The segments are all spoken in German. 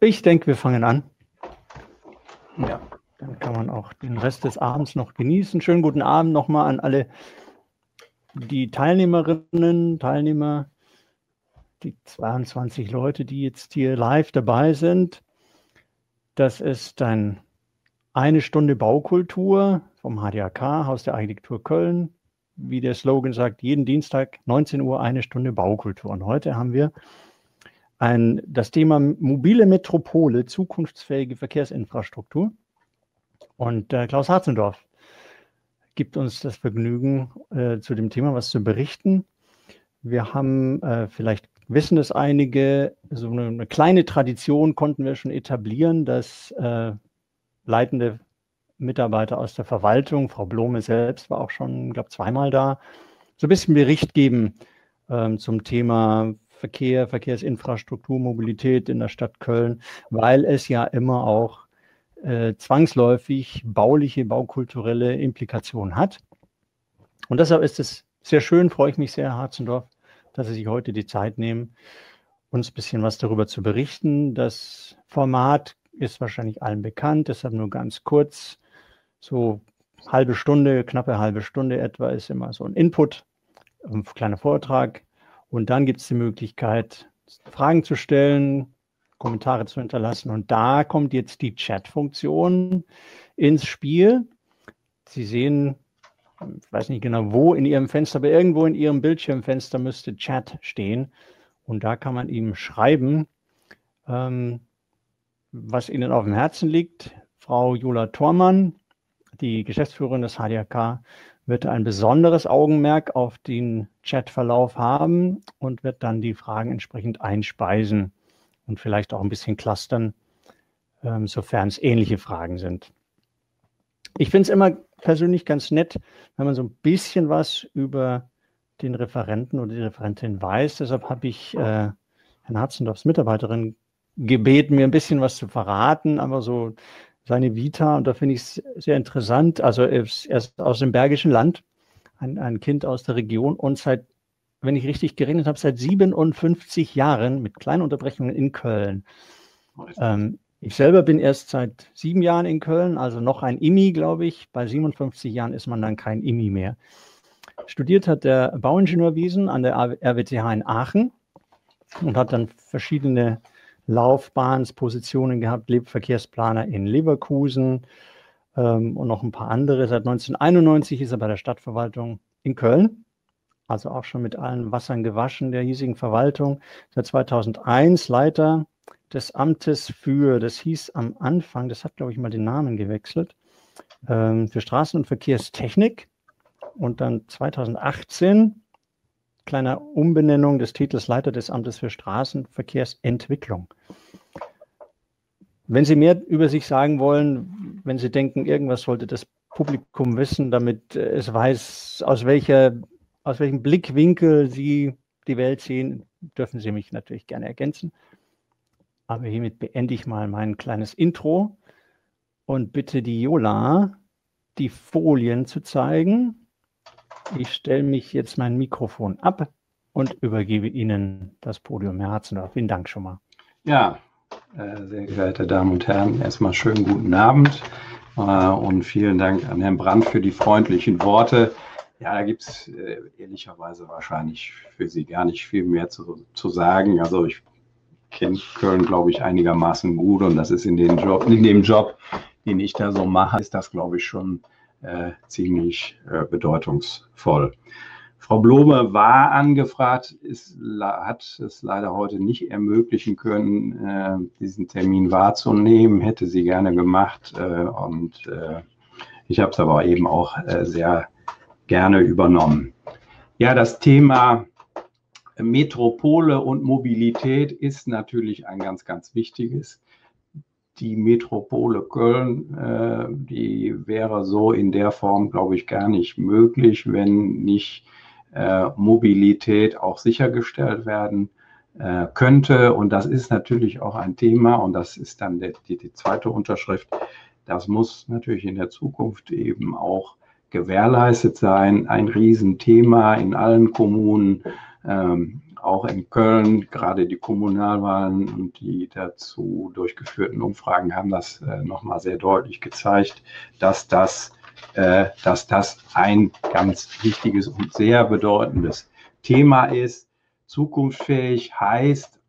Ich denke, wir fangen an. Ja, dann kann man auch den Rest des Abends noch genießen. Schönen guten Abend nochmal an alle die Teilnehmerinnen, Teilnehmer, die 22 Leute, die jetzt hier live dabei sind. Das ist ein eine Stunde Baukultur vom HDAK, Haus der Architektur Köln. Wie der Slogan sagt, jeden Dienstag 19 Uhr eine Stunde Baukultur. Und heute haben wir ein, das Thema mobile Metropole, zukunftsfähige Verkehrsinfrastruktur. Und äh, Klaus Harzendorf gibt uns das Vergnügen, äh, zu dem Thema was zu berichten. Wir haben, äh, vielleicht wissen es einige, so eine, eine, kleine Tradition konnten wir schon etablieren, dass äh, leitende Mitarbeiter aus der Verwaltung, Frau Blome selbst war auch schon, glaube zweimal da, so ein bisschen Bericht geben ähm, zum Thema Verkehr, Verkehrsinfrastruktur, Mobilität in der Stadt Köln, weil es ja immer auch äh, zwangsläufig bauliche, baukulturelle Implikationen hat. Und deshalb ist es sehr schön, freue ich mich sehr, Herr Harzendorf, dass Sie sich heute die Zeit nehmen, uns ein bisschen was darüber zu berichten. Das Format ist wahrscheinlich allen bekannt, deshalb nur ganz kurz. So halbe Stunde, knappe halbe Stunde etwa ist immer so ein Input, ein kleiner Vortrag. Und dann gibt es die Möglichkeit, Fragen zu stellen, Kommentare zu hinterlassen. Und da kommt jetzt die Chat-Funktion ins Spiel. Sie sehen, ich weiß nicht genau wo in Ihrem Fenster, aber irgendwo in Ihrem Bildschirmfenster müsste Chat stehen. Und da kann man ihm schreiben, ähm, was Ihnen auf dem Herzen liegt. Frau Jula Thormann, die Geschäftsführerin des HDRK, wird ein besonderes Augenmerk auf den Chatverlauf haben und wird dann die Fragen entsprechend einspeisen und vielleicht auch ein bisschen clustern, ähm, sofern es ähnliche Fragen sind. Ich finde es immer persönlich ganz nett, wenn man so ein bisschen was über den Referenten oder die Referentin weiß. Deshalb habe ich äh, Herrn Hatzendorfs Mitarbeiterin gebeten, mir ein bisschen was zu verraten, aber so seine Vita, und da finde ich es sehr interessant. Also er ist, er aus dem Bergischen Land, ein, ein Kind aus der Region und seit wenn ich richtig gerechnet habe, seit 57 Jahren mit kleinen Unterbrechungen in Köln. Ähm, ich selber bin erst seit sieben Jahren in Köln, also noch ein IMI, glaube ich. Bei 57 Jahren ist man dann kein IMI mehr. Studiert hat der Bauingenieurwesen an der RWTH in Aachen und hat dann verschiedene Laufbahnspositionen gehabt, Lebverkehrsplaner in Leverkusen ähm, und noch ein paar andere. Seit 1991 ist er bei der Stadtverwaltung in Köln also auch schon mit allen Wassern gewaschen der hiesigen Verwaltung. Seit 2001 Leiter des Amtes für, das hieß am Anfang, das hat glaube ich mal den Namen gewechselt, ähm, für Straßen- und Verkehrstechnik. Und dann 2018 kleiner Umbenennung des Titels Leiter des Amtes für Straßenverkehrsentwicklung. Wenn Sie mehr über sich sagen wollen, wenn Sie denken, irgendwas sollte das Publikum wissen, damit es weiß, aus welcher aus welchem Blickwinkel Sie die Welt sehen, dürfen Sie mich natürlich gerne ergänzen. Aber hiermit beende ich mal mein kleines Intro und bitte die Jola, die Folien zu zeigen. Ich stelle mich jetzt mein Mikrofon ab und übergebe Ihnen das Podium. Herr Harzendorf, vielen Dank schon mal. Ja, äh, sehr geehrte Damen und Herren, erstmal schönen guten Abend äh, und vielen Dank an Herrn Brandt für die freundlichen Worte. Ja, da gibt es äh, ehrlicherweise wahrscheinlich für Sie gar nicht viel mehr zu, zu sagen. Also ich kenne Köln, glaube ich, einigermaßen gut und das ist in, Job, in dem Job, den ich da so mache, ist das, glaube ich, schon äh, ziemlich äh, bedeutungsvoll. Frau Blome war angefragt, ist, hat es leider heute nicht ermöglichen können, äh, diesen Termin wahrzunehmen, hätte sie gerne gemacht äh, und äh, ich habe es aber eben auch sehr gerne übernommen. Ja, das Thema Metropole und Mobilität ist natürlich ein ganz, ganz wichtiges. Die Metropole Köln, äh, die wäre so in der Form, glaube ich, gar nicht möglich, wenn nicht äh, Mobilität auch sichergestellt werden äh, könnte. Und das ist natürlich auch ein Thema und das ist dann die, die, die zweite Unterschrift. Das muss natürlich in der Zukunft eben auch gewährleistet sein. Ein Riesenthema in allen Kommunen. Ähm, auch in Köln, gerade die Kommunalwahlen und die dazu durchgeführten Umfragen haben das äh, nochmal sehr deutlich gezeigt, dass das, äh, dass das ein ganz wichtiges und sehr bedeutendes Thema ist. Zukunftsfähig heißt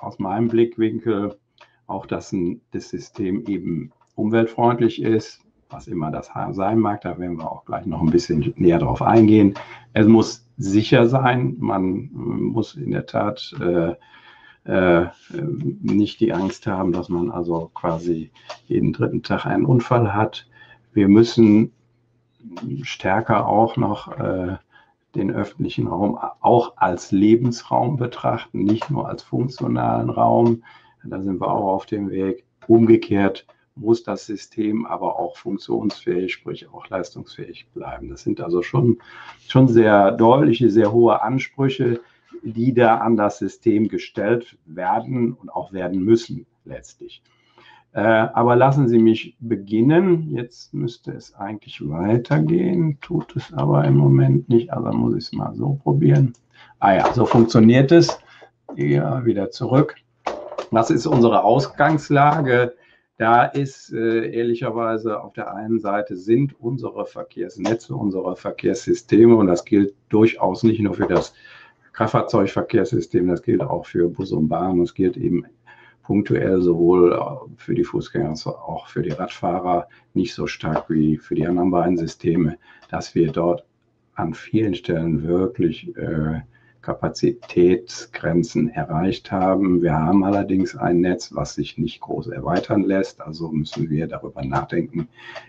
aus meinem Blickwinkel auch, dass ein, das System eben umweltfreundlich ist, was immer das sein mag. Da werden wir auch gleich noch ein bisschen näher drauf eingehen. Es muss sicher sein. Man muss in der Tat äh, äh, nicht die Angst haben, dass man also quasi jeden dritten Tag einen Unfall hat. Wir müssen stärker auch noch äh, den öffentlichen Raum auch als Lebensraum betrachten, nicht nur als funktionalen Raum. Da sind wir auch auf dem Weg. Umgekehrt muss das System aber auch funktionsfähig, sprich auch leistungsfähig bleiben. Das sind also schon, schon sehr deutliche, sehr hohe Ansprüche, die da an das System gestellt werden und auch werden müssen letztlich. Äh, aber lassen Sie mich beginnen. Jetzt müsste es eigentlich weitergehen, tut es aber im Moment nicht. Also muss ich es mal so probieren. Ah ja, so funktioniert es. Ja, wieder zurück. Was ist unsere Ausgangslage? Da ist äh, ehrlicherweise auf der einen Seite sind unsere Verkehrsnetze, unsere Verkehrssysteme, und das gilt durchaus nicht nur für das Kraftfahrzeugverkehrssystem, das gilt auch für Bus und Bahn, das gilt eben punktuell sowohl für die Fußgänger als auch für die Radfahrer nicht so stark wie für die anderen beiden Systeme, dass wir dort an vielen Stellen wirklich äh, Kapazitätsgrenzen erreicht haben. Wir haben allerdings ein Netz, was sich nicht groß erweitern lässt. Also müssen wir darüber nachdenken,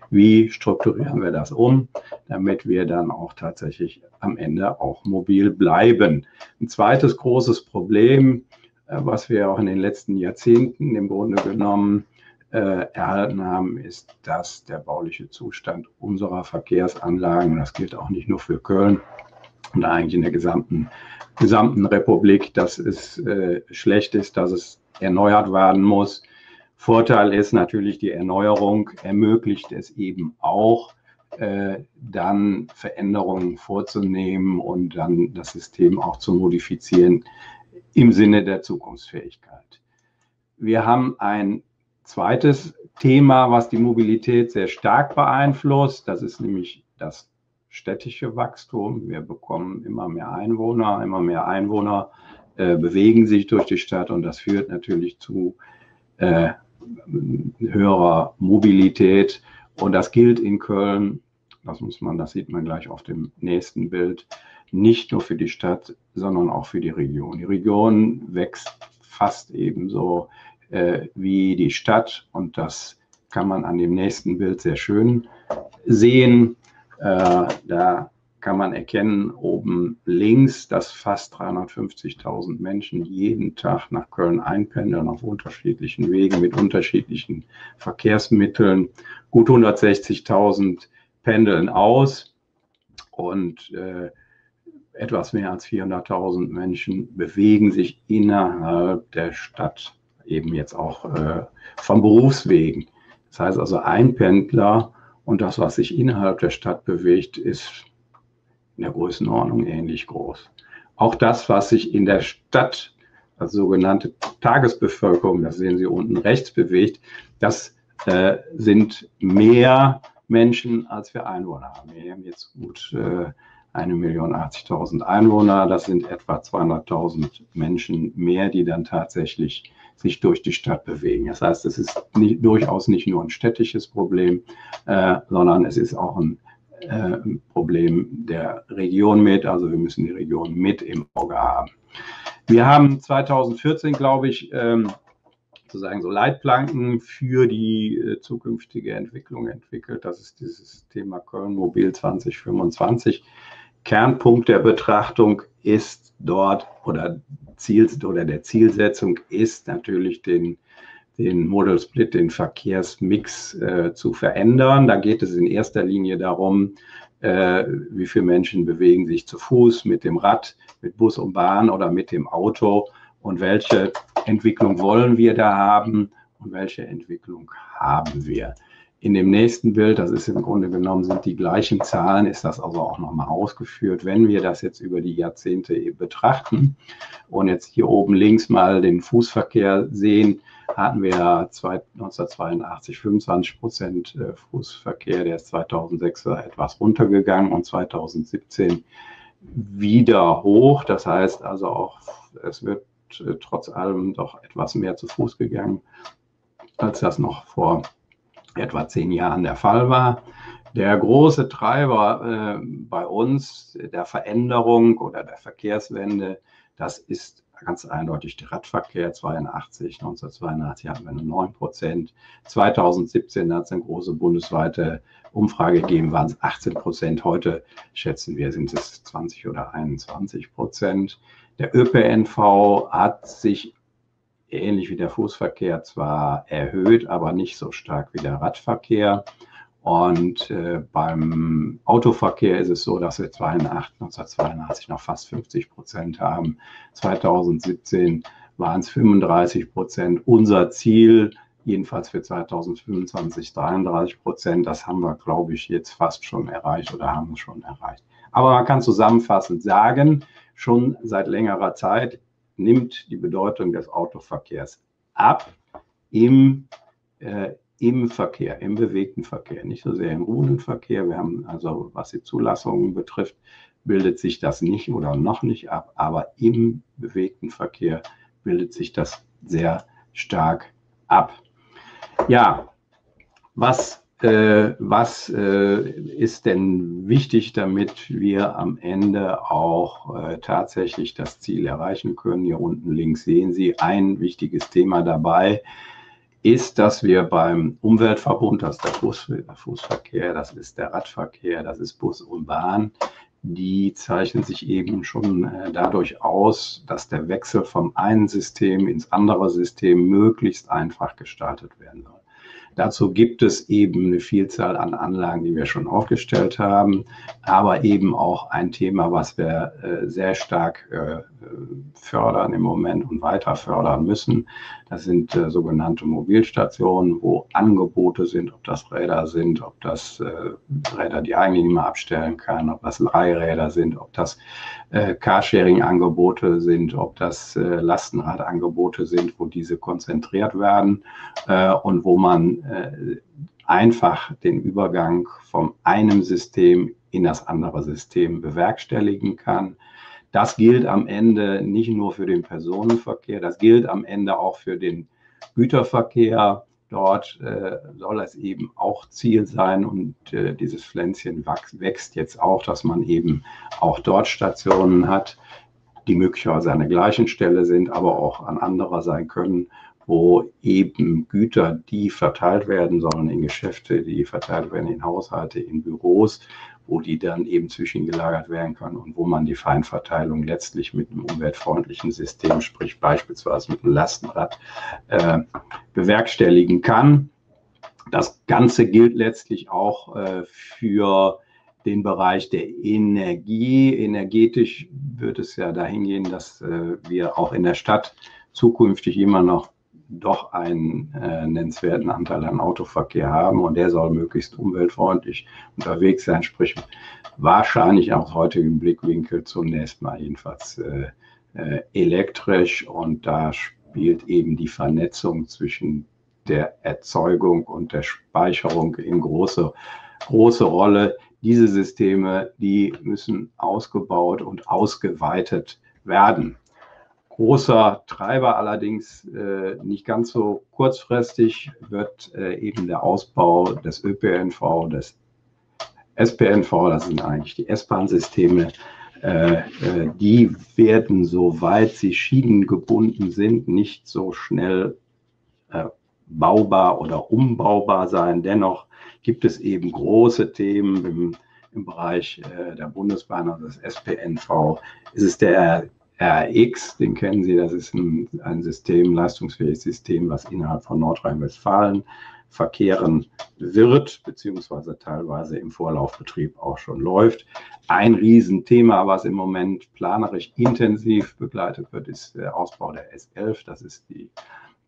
wie strukturieren wir das um, damit wir dann auch tatsächlich am Ende auch mobil bleiben. Ein zweites großes Problem, äh, was wir auch in den letzten Jahrzehnten im Grunde genommen äh, erhalten haben, ist, dass der bauliche Zustand unserer Verkehrsanlagen, das gilt auch nicht nur für Köln und eigentlich in der gesamten gesamten Republik, dass es äh, schlecht ist, dass es erneuert werden muss. Vorteil ist natürlich, die Erneuerung ermöglicht es eben auch, äh, dann Veränderungen vorzunehmen und dann das System auch zu modifizieren im Sinne der Zukunftsfähigkeit. Wir haben ein zweites Thema, was die Mobilität sehr stark beeinflusst. Das ist nämlich das städtische Wachstum. Wir bekommen immer mehr Einwohner, immer mehr Einwohner äh, bewegen sich durch die Stadt und das führt natürlich zu äh, höherer Mobilität. Und das gilt in Köln, das muss man, das sieht man gleich auf dem nächsten Bild, nicht nur für die Stadt, sondern auch für die Region. Die Region wächst fast ebenso äh, wie die Stadt und das kann man an dem nächsten Bild sehr schön sehen. Äh, da kann man erkennen, oben links, dass fast 350.000 Menschen jeden Tag nach Köln einpendeln auf unterschiedlichen Wegen mit unterschiedlichen Verkehrsmitteln. Gut 160.000 pendeln aus und äh, etwas mehr als 400.000 Menschen bewegen sich innerhalb der Stadt, eben jetzt auch äh, von Berufswegen. Das heißt also, ein Pendler und das, was sich innerhalb der Stadt bewegt, ist in der Größenordnung ähnlich groß. Auch das, was sich in der Stadt als sogenannte Tagesbevölkerung, das sehen Sie unten rechts, bewegt, das äh, sind mehr Menschen, als wir Einwohner haben. Wir haben jetzt gut äh, 1.080.000 Einwohner. Das sind etwa 200.000 Menschen mehr, die dann tatsächlich sich durch die Stadt bewegen. Das heißt, es ist nicht, durchaus nicht nur ein städtisches Problem, äh, sondern es ist auch ein äh, Problem der Region mit. Also wir müssen die Region mit im Auge haben. Wir haben 2014, glaube ich, ähm, sozusagen so Leitplanken für die äh, zukünftige Entwicklung entwickelt. Das ist dieses Thema Köln Mobil 2025. Kernpunkt der Betrachtung ist dort oder Ziel oder der Zielsetzung ist natürlich den, den Model Split, den Verkehrsmix äh, zu verändern. Da geht es in erster Linie darum, äh, wie viele Menschen bewegen sich zu Fuß, mit dem Rad, mit Bus und Bahn oder mit dem Auto und welche Entwicklung wollen wir da haben und welche Entwicklung haben wir. In dem nächsten Bild, das ist im Grunde genommen, sind die gleichen Zahlen, ist das also auch nochmal ausgeführt. Wenn wir das jetzt über die Jahrzehnte betrachten und jetzt hier oben links mal den Fußverkehr sehen, hatten wir 1982 25 Prozent äh, Fußverkehr, der ist 2006 etwas runtergegangen und 2017 wieder hoch. Das heißt also auch, es wird äh, trotz allem doch etwas mehr zu Fuß gegangen, als das noch vor etwa zehn Jahren der Fall war. Der große Treiber äh, bei uns der Veränderung oder der Verkehrswende, das ist ganz eindeutig der Radverkehr. 82, 1982 hatten wir nur 9 Prozent. 2017 hat es eine große bundesweite Umfrage gegeben, waren es 18 Prozent. Heute schätzen wir, sind es 20 oder 21 Prozent. Der ÖPNV hat sich ähnlich wie der Fußverkehr zwar erhöht, aber nicht so stark wie der Radverkehr. Und äh, beim Autoverkehr ist es so, dass wir 1982 noch fast 50 Prozent haben. 2017 waren es 35 Prozent. Unser Ziel, jedenfalls für 2025, 33 Prozent. Das haben wir, glaube ich, jetzt fast schon erreicht oder haben es schon erreicht. Aber man kann zusammenfassend sagen, schon seit längerer Zeit nimmt die Bedeutung des Autoverkehrs ab im, äh, im Verkehr, im bewegten Verkehr, nicht so sehr im ruhenden Verkehr. Wir haben also, was die Zulassungen betrifft, bildet sich das nicht oder noch nicht ab, aber im bewegten Verkehr bildet sich das sehr stark ab. Ja, was äh, was äh, ist denn wichtig, damit wir am Ende auch äh, tatsächlich das Ziel erreichen können? Hier unten links sehen Sie ein wichtiges Thema dabei ist, dass wir beim Umweltverbund, das ist der, Fuß, der Fußverkehr, das ist der Radverkehr, das ist Bus und Bahn, die zeichnen sich eben schon äh, dadurch aus, dass der Wechsel vom einen System ins andere System möglichst einfach gestaltet werden soll. Dazu gibt es eben eine Vielzahl an Anlagen, die wir schon aufgestellt haben, aber eben auch ein Thema, was wir äh, sehr stark äh, fördern im Moment und weiter fördern müssen. Das sind äh, sogenannte Mobilstationen, wo Angebote sind, ob das Räder sind, ob das Räder, die eigentlich nicht mehr abstellen kann, ob das Leihräder sind, ob das äh, Carsharing-Angebote sind, ob das äh, Lastenradangebote sind, wo diese konzentriert werden äh, und wo man äh, einfach den Übergang vom einem System in das andere System bewerkstelligen kann. Das gilt am Ende nicht nur für den Personenverkehr, das gilt am Ende auch für den Güterverkehr. Dort äh, soll es eben auch Ziel sein und äh, dieses Pflänzchen wächst jetzt auch, dass man eben auch dort Stationen hat, die möglicherweise an der gleichen Stelle sind, aber auch an anderer sein können, wo eben Güter, die verteilt werden sollen in Geschäfte, die verteilt werden in Haushalte, in Büros, wo die dann eben zwischengelagert werden können und wo man die Feinverteilung letztlich mit einem umweltfreundlichen System, sprich beispielsweise mit einem Lastenrad, äh, bewerkstelligen kann. Das Ganze gilt letztlich auch äh, für den Bereich der Energie. Energetisch wird es ja dahin gehen, dass äh, wir auch in der Stadt zukünftig immer noch doch einen äh, nennenswerten Anteil an Autoverkehr haben und der soll möglichst umweltfreundlich unterwegs sein, sprich wahrscheinlich aus heutigem Blickwinkel zunächst mal jedenfalls äh, äh, elektrisch und da spielt eben die Vernetzung zwischen der Erzeugung und der Speicherung in große, große Rolle. Diese Systeme, die müssen ausgebaut und ausgeweitet werden großer Treiber, allerdings äh, nicht ganz so kurzfristig, wird äh, eben der Ausbau des ÖPNV, des SPNV, das sind eigentlich die S-Bahn-Systeme, äh, äh, die werden, soweit sie schienengebunden sind, nicht so schnell äh, baubar oder umbaubar sein. Dennoch gibt es eben große Themen im, im Bereich äh, der Bundesbahn und des SPNV. Es ist der RX, den kennen Sie, das ist ein, ein System, leistungsfähiges System, was innerhalb von Nordrhein-Westfalen verkehren wird, beziehungsweise teilweise im Vorlaufbetrieb auch schon läuft. Ein Riesenthema, was im Moment planerisch intensiv begleitet wird, ist der Ausbau der S11. Das ist die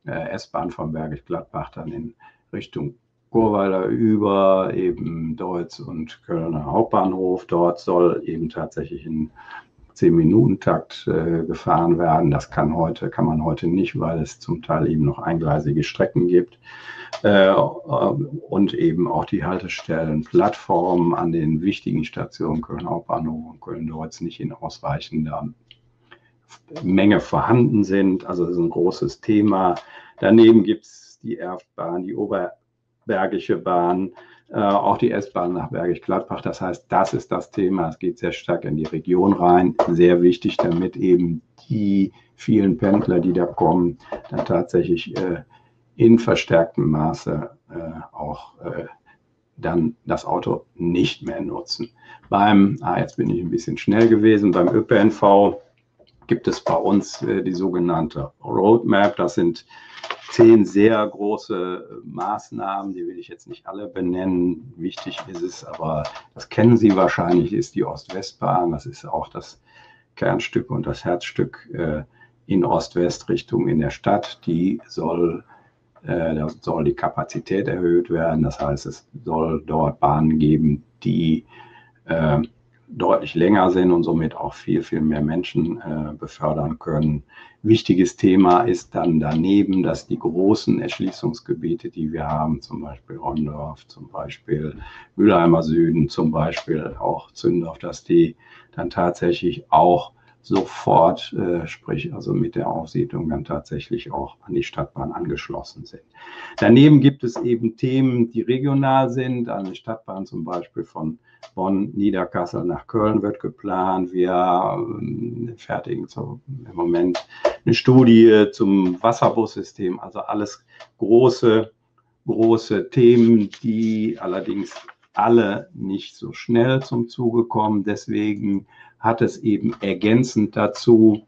äh, S-Bahn von Bergisch Gladbach dann in Richtung Chorweiler über eben Deutz und Kölner Hauptbahnhof. Dort soll eben tatsächlich in 10-Minuten-Takt äh, gefahren werden. Das kann heute, kann man heute nicht, weil es zum Teil eben noch eingleisige Strecken gibt. Äh, und eben auch die Haltestellen, Plattformen an den wichtigen Stationen Köln Hauptbahnhof und Köln Deutz nicht in ausreichender Menge vorhanden sind. Also das ist ein großes Thema. Daneben gibt es die Erftbahn, die Oberbergische Bahn, äh, auch die S-Bahn nach Bergisch Gladbach. Das heißt, das ist das Thema. Es geht sehr stark in die Region rein. Sehr wichtig, damit eben die vielen Pendler, die da kommen, dann tatsächlich äh, in verstärktem Maße äh, auch äh, dann das Auto nicht mehr nutzen. Beim, ah, jetzt bin ich ein bisschen schnell gewesen, beim ÖPNV gibt es bei uns äh, die sogenannte Roadmap. Das sind zehn sehr große Maßnahmen, die will ich jetzt nicht alle benennen. Wichtig ist es, aber das kennen Sie wahrscheinlich, ist die Ost-West-Bahn. Das ist auch das Kernstück und das Herzstück äh, in Ost-West-Richtung in der Stadt. Die soll, äh, da soll die Kapazität erhöht werden. Das heißt, es soll dort Bahnen geben, die deutlich länger sind und somit auch viel, viel mehr Menschen äh, befördern können. Wichtiges Thema ist dann daneben, dass die großen Erschließungsgebiete, die wir haben, zum Beispiel Rondorf, zum Beispiel Mülheimer Süden, zum Beispiel auch Zündorf, dass die dann tatsächlich auch sofort, äh, sprich also mit der Aussiedlung dann tatsächlich auch an die Stadtbahn angeschlossen sind. Daneben gibt es eben Themen, die regional sind. Eine Stadtbahn zum Beispiel von Bonn, Niederkassel nach Köln wird geplant. Wir äh, fertigen so im Moment eine Studie zum Wasserbussystem. Also alles große, große Themen, die allerdings alle nicht so schnell zum Zuge kommen. Deswegen hat es eben ergänzend dazu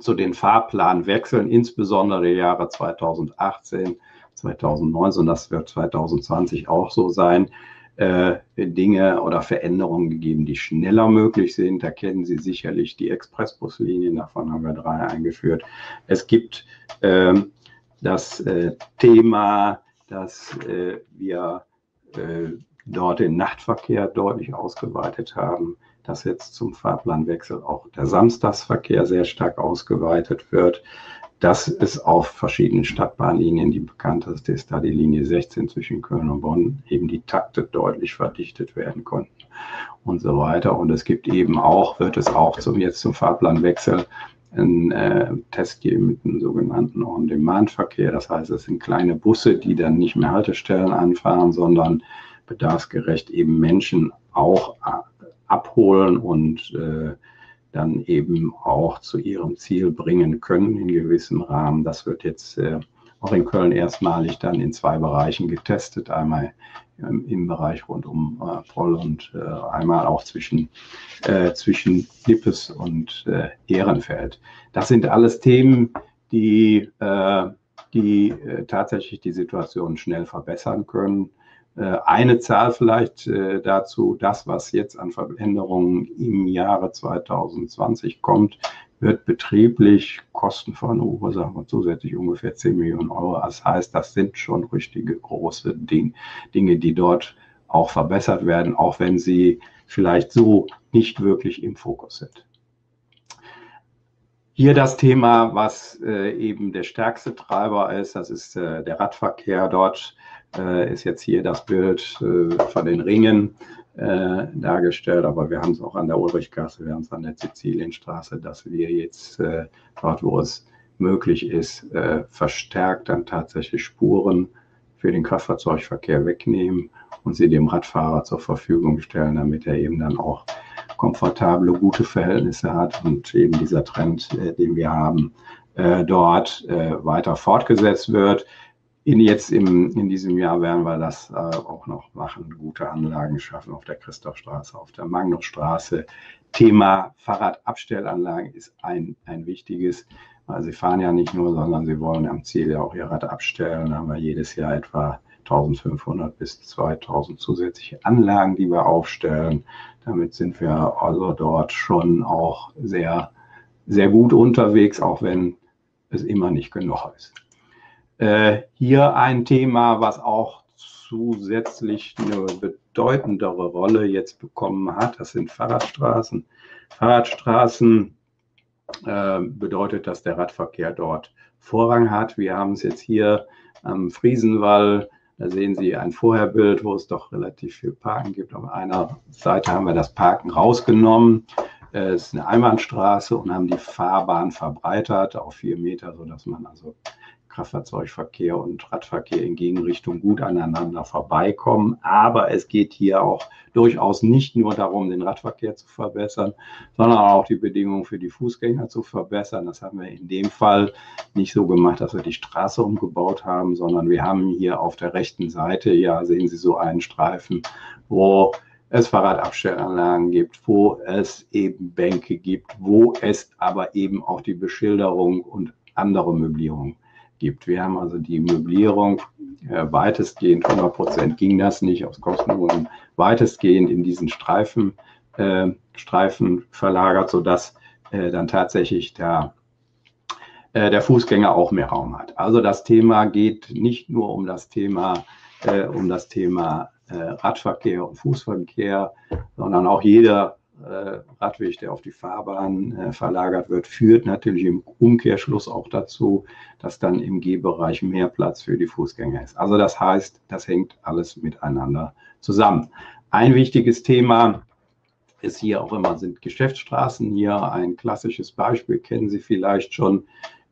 zu den Fahrplanwechseln, insbesondere die Jahre 2018, 2019, das wird 2020 auch so sein, äh, Dinge oder Veränderungen gegeben, die schneller möglich sind. Da kennen Sie sicherlich die Expressbuslinien, davon haben wir drei eingeführt. Es gibt äh, das äh, Thema, dass äh, wir dort den Nachtverkehr deutlich ausgeweitet haben dass jetzt zum Fahrplanwechsel auch der Samstagsverkehr sehr stark ausgeweitet wird. Das ist auf verschiedenen Stadtbahnlinien. Die bekannteste ist da die Linie 16 zwischen Köln und Bonn, eben die Takte deutlich verdichtet werden konnten und so weiter. Und es gibt eben auch, wird es auch zum, jetzt zum Fahrplanwechsel einen äh, Test geben mit einem sogenannten On-Demand-Verkehr. Das heißt, es sind kleine Busse, die dann nicht mehr Haltestellen anfahren, sondern bedarfsgerecht eben Menschen auch abholen und äh, dann eben auch zu ihrem Ziel bringen können in gewissem Rahmen. Das wird jetzt äh, auch in Köln erstmalig dann in zwei Bereichen getestet. Einmal im, im Bereich rund um äh, Proll und äh, einmal auch zwischen, äh, zwischen Lippes und äh, Ehrenfeld. Das sind alles Themen, die, äh, die äh, tatsächlich die Situation schnell verbessern können. Äh, eine Zahl vielleicht äh, dazu, das, was jetzt an Veränderungen im Jahre 2020 kommt, wird betrieblich Kosten verursachen und zusätzlich ungefähr 10 Millionen Euro. Das heißt, das sind schon richtige große Dinge, die dort auch verbessert werden, auch wenn sie vielleicht so nicht wirklich im Fokus sind. Hier das Thema, was äh, eben der stärkste Treiber ist, das ist der Radverkehr. Dort äh, ist jetzt hier das Bild äh, von den Ringen äh, dargestellt, aber wir haben es auch an der Ulrichgasse, wir haben es an der Sizilienstraße, dass wir jetzt äh, dort, wo es möglich ist, verstärkt dann tatsächlich Spuren für den Kraftfahrzeugverkehr wegnehmen und sie dem Radfahrer zur Verfügung stellen, damit er eben dann auch komfortable, gute Verhältnisse hat und eben dieser Trend, äh, den wir haben, äh, dort äh, weiter fortgesetzt wird. In, jetzt im, in diesem Jahr werden wir das äh, auch noch machen, gute Anlagen schaffen auf der Christophstraße, auf der Magnusstraße. Thema Fahrradabstellanlagen ist ein, ein wichtiges. Weil sie fahren ja nicht nur, sondern sie wollen am Ziel ja auch ihr Rad abstellen. Da haben wir jedes Jahr etwa 1500 bis 2000 zusätzliche Anlagen, die wir aufstellen. Damit sind wir also dort schon auch sehr, sehr gut unterwegs, auch wenn es immer nicht genug ist. Äh, hier ein Thema, was auch zusätzlich eine bedeutendere Rolle jetzt bekommen hat. Das sind Fahrradstraßen. Fahrradstraßen äh, bedeutet, dass der Radverkehr dort Vorrang hat. Wir haben es jetzt hier am Friesenwall. Da sehen Sie ein Vorherbild, wo es doch relativ viel Parken gibt. Auf einer Seite haben wir das Parken rausgenommen. Es ist eine Einbahnstraße und haben die Fahrbahn verbreitert auf vier Meter, sodass man also Kraftfahrzeugverkehr und Radverkehr in Gegenrichtung gut aneinander vorbeikommen. Aber es geht hier auch durchaus nicht nur darum, den Radverkehr zu verbessern, sondern auch die Bedingungen für die Fußgänger zu verbessern. Das haben wir in dem Fall nicht so gemacht, dass wir die Straße umgebaut haben, sondern wir haben hier auf der rechten Seite, ja, sehen Sie so einen Streifen, wo es Fahrradabstellanlagen gibt, wo es eben Bänke gibt, wo es aber eben auch die Beschilderung und andere Möblierung gibt. Wir haben also die Möblierung äh, weitestgehend, 100 Prozent ging das nicht aus Kostengründen, weitestgehend in diesen Streifen, äh, Streifen verlagert, sodass äh, dann tatsächlich der, äh, der Fußgänger auch mehr Raum hat. Also das Thema geht nicht nur um das Thema, äh, um das Thema äh, Radverkehr und Fußverkehr, sondern auch jeder Radweg, der auf die Fahrbahn äh, verlagert wird, führt natürlich im Umkehrschluss auch dazu, dass dann im Gehbereich mehr Platz für die Fußgänger ist. Also das heißt, das hängt alles miteinander zusammen. Ein wichtiges Thema ist hier auch immer sind Geschäftsstraßen. Hier ein klassisches Beispiel kennen Sie vielleicht schon.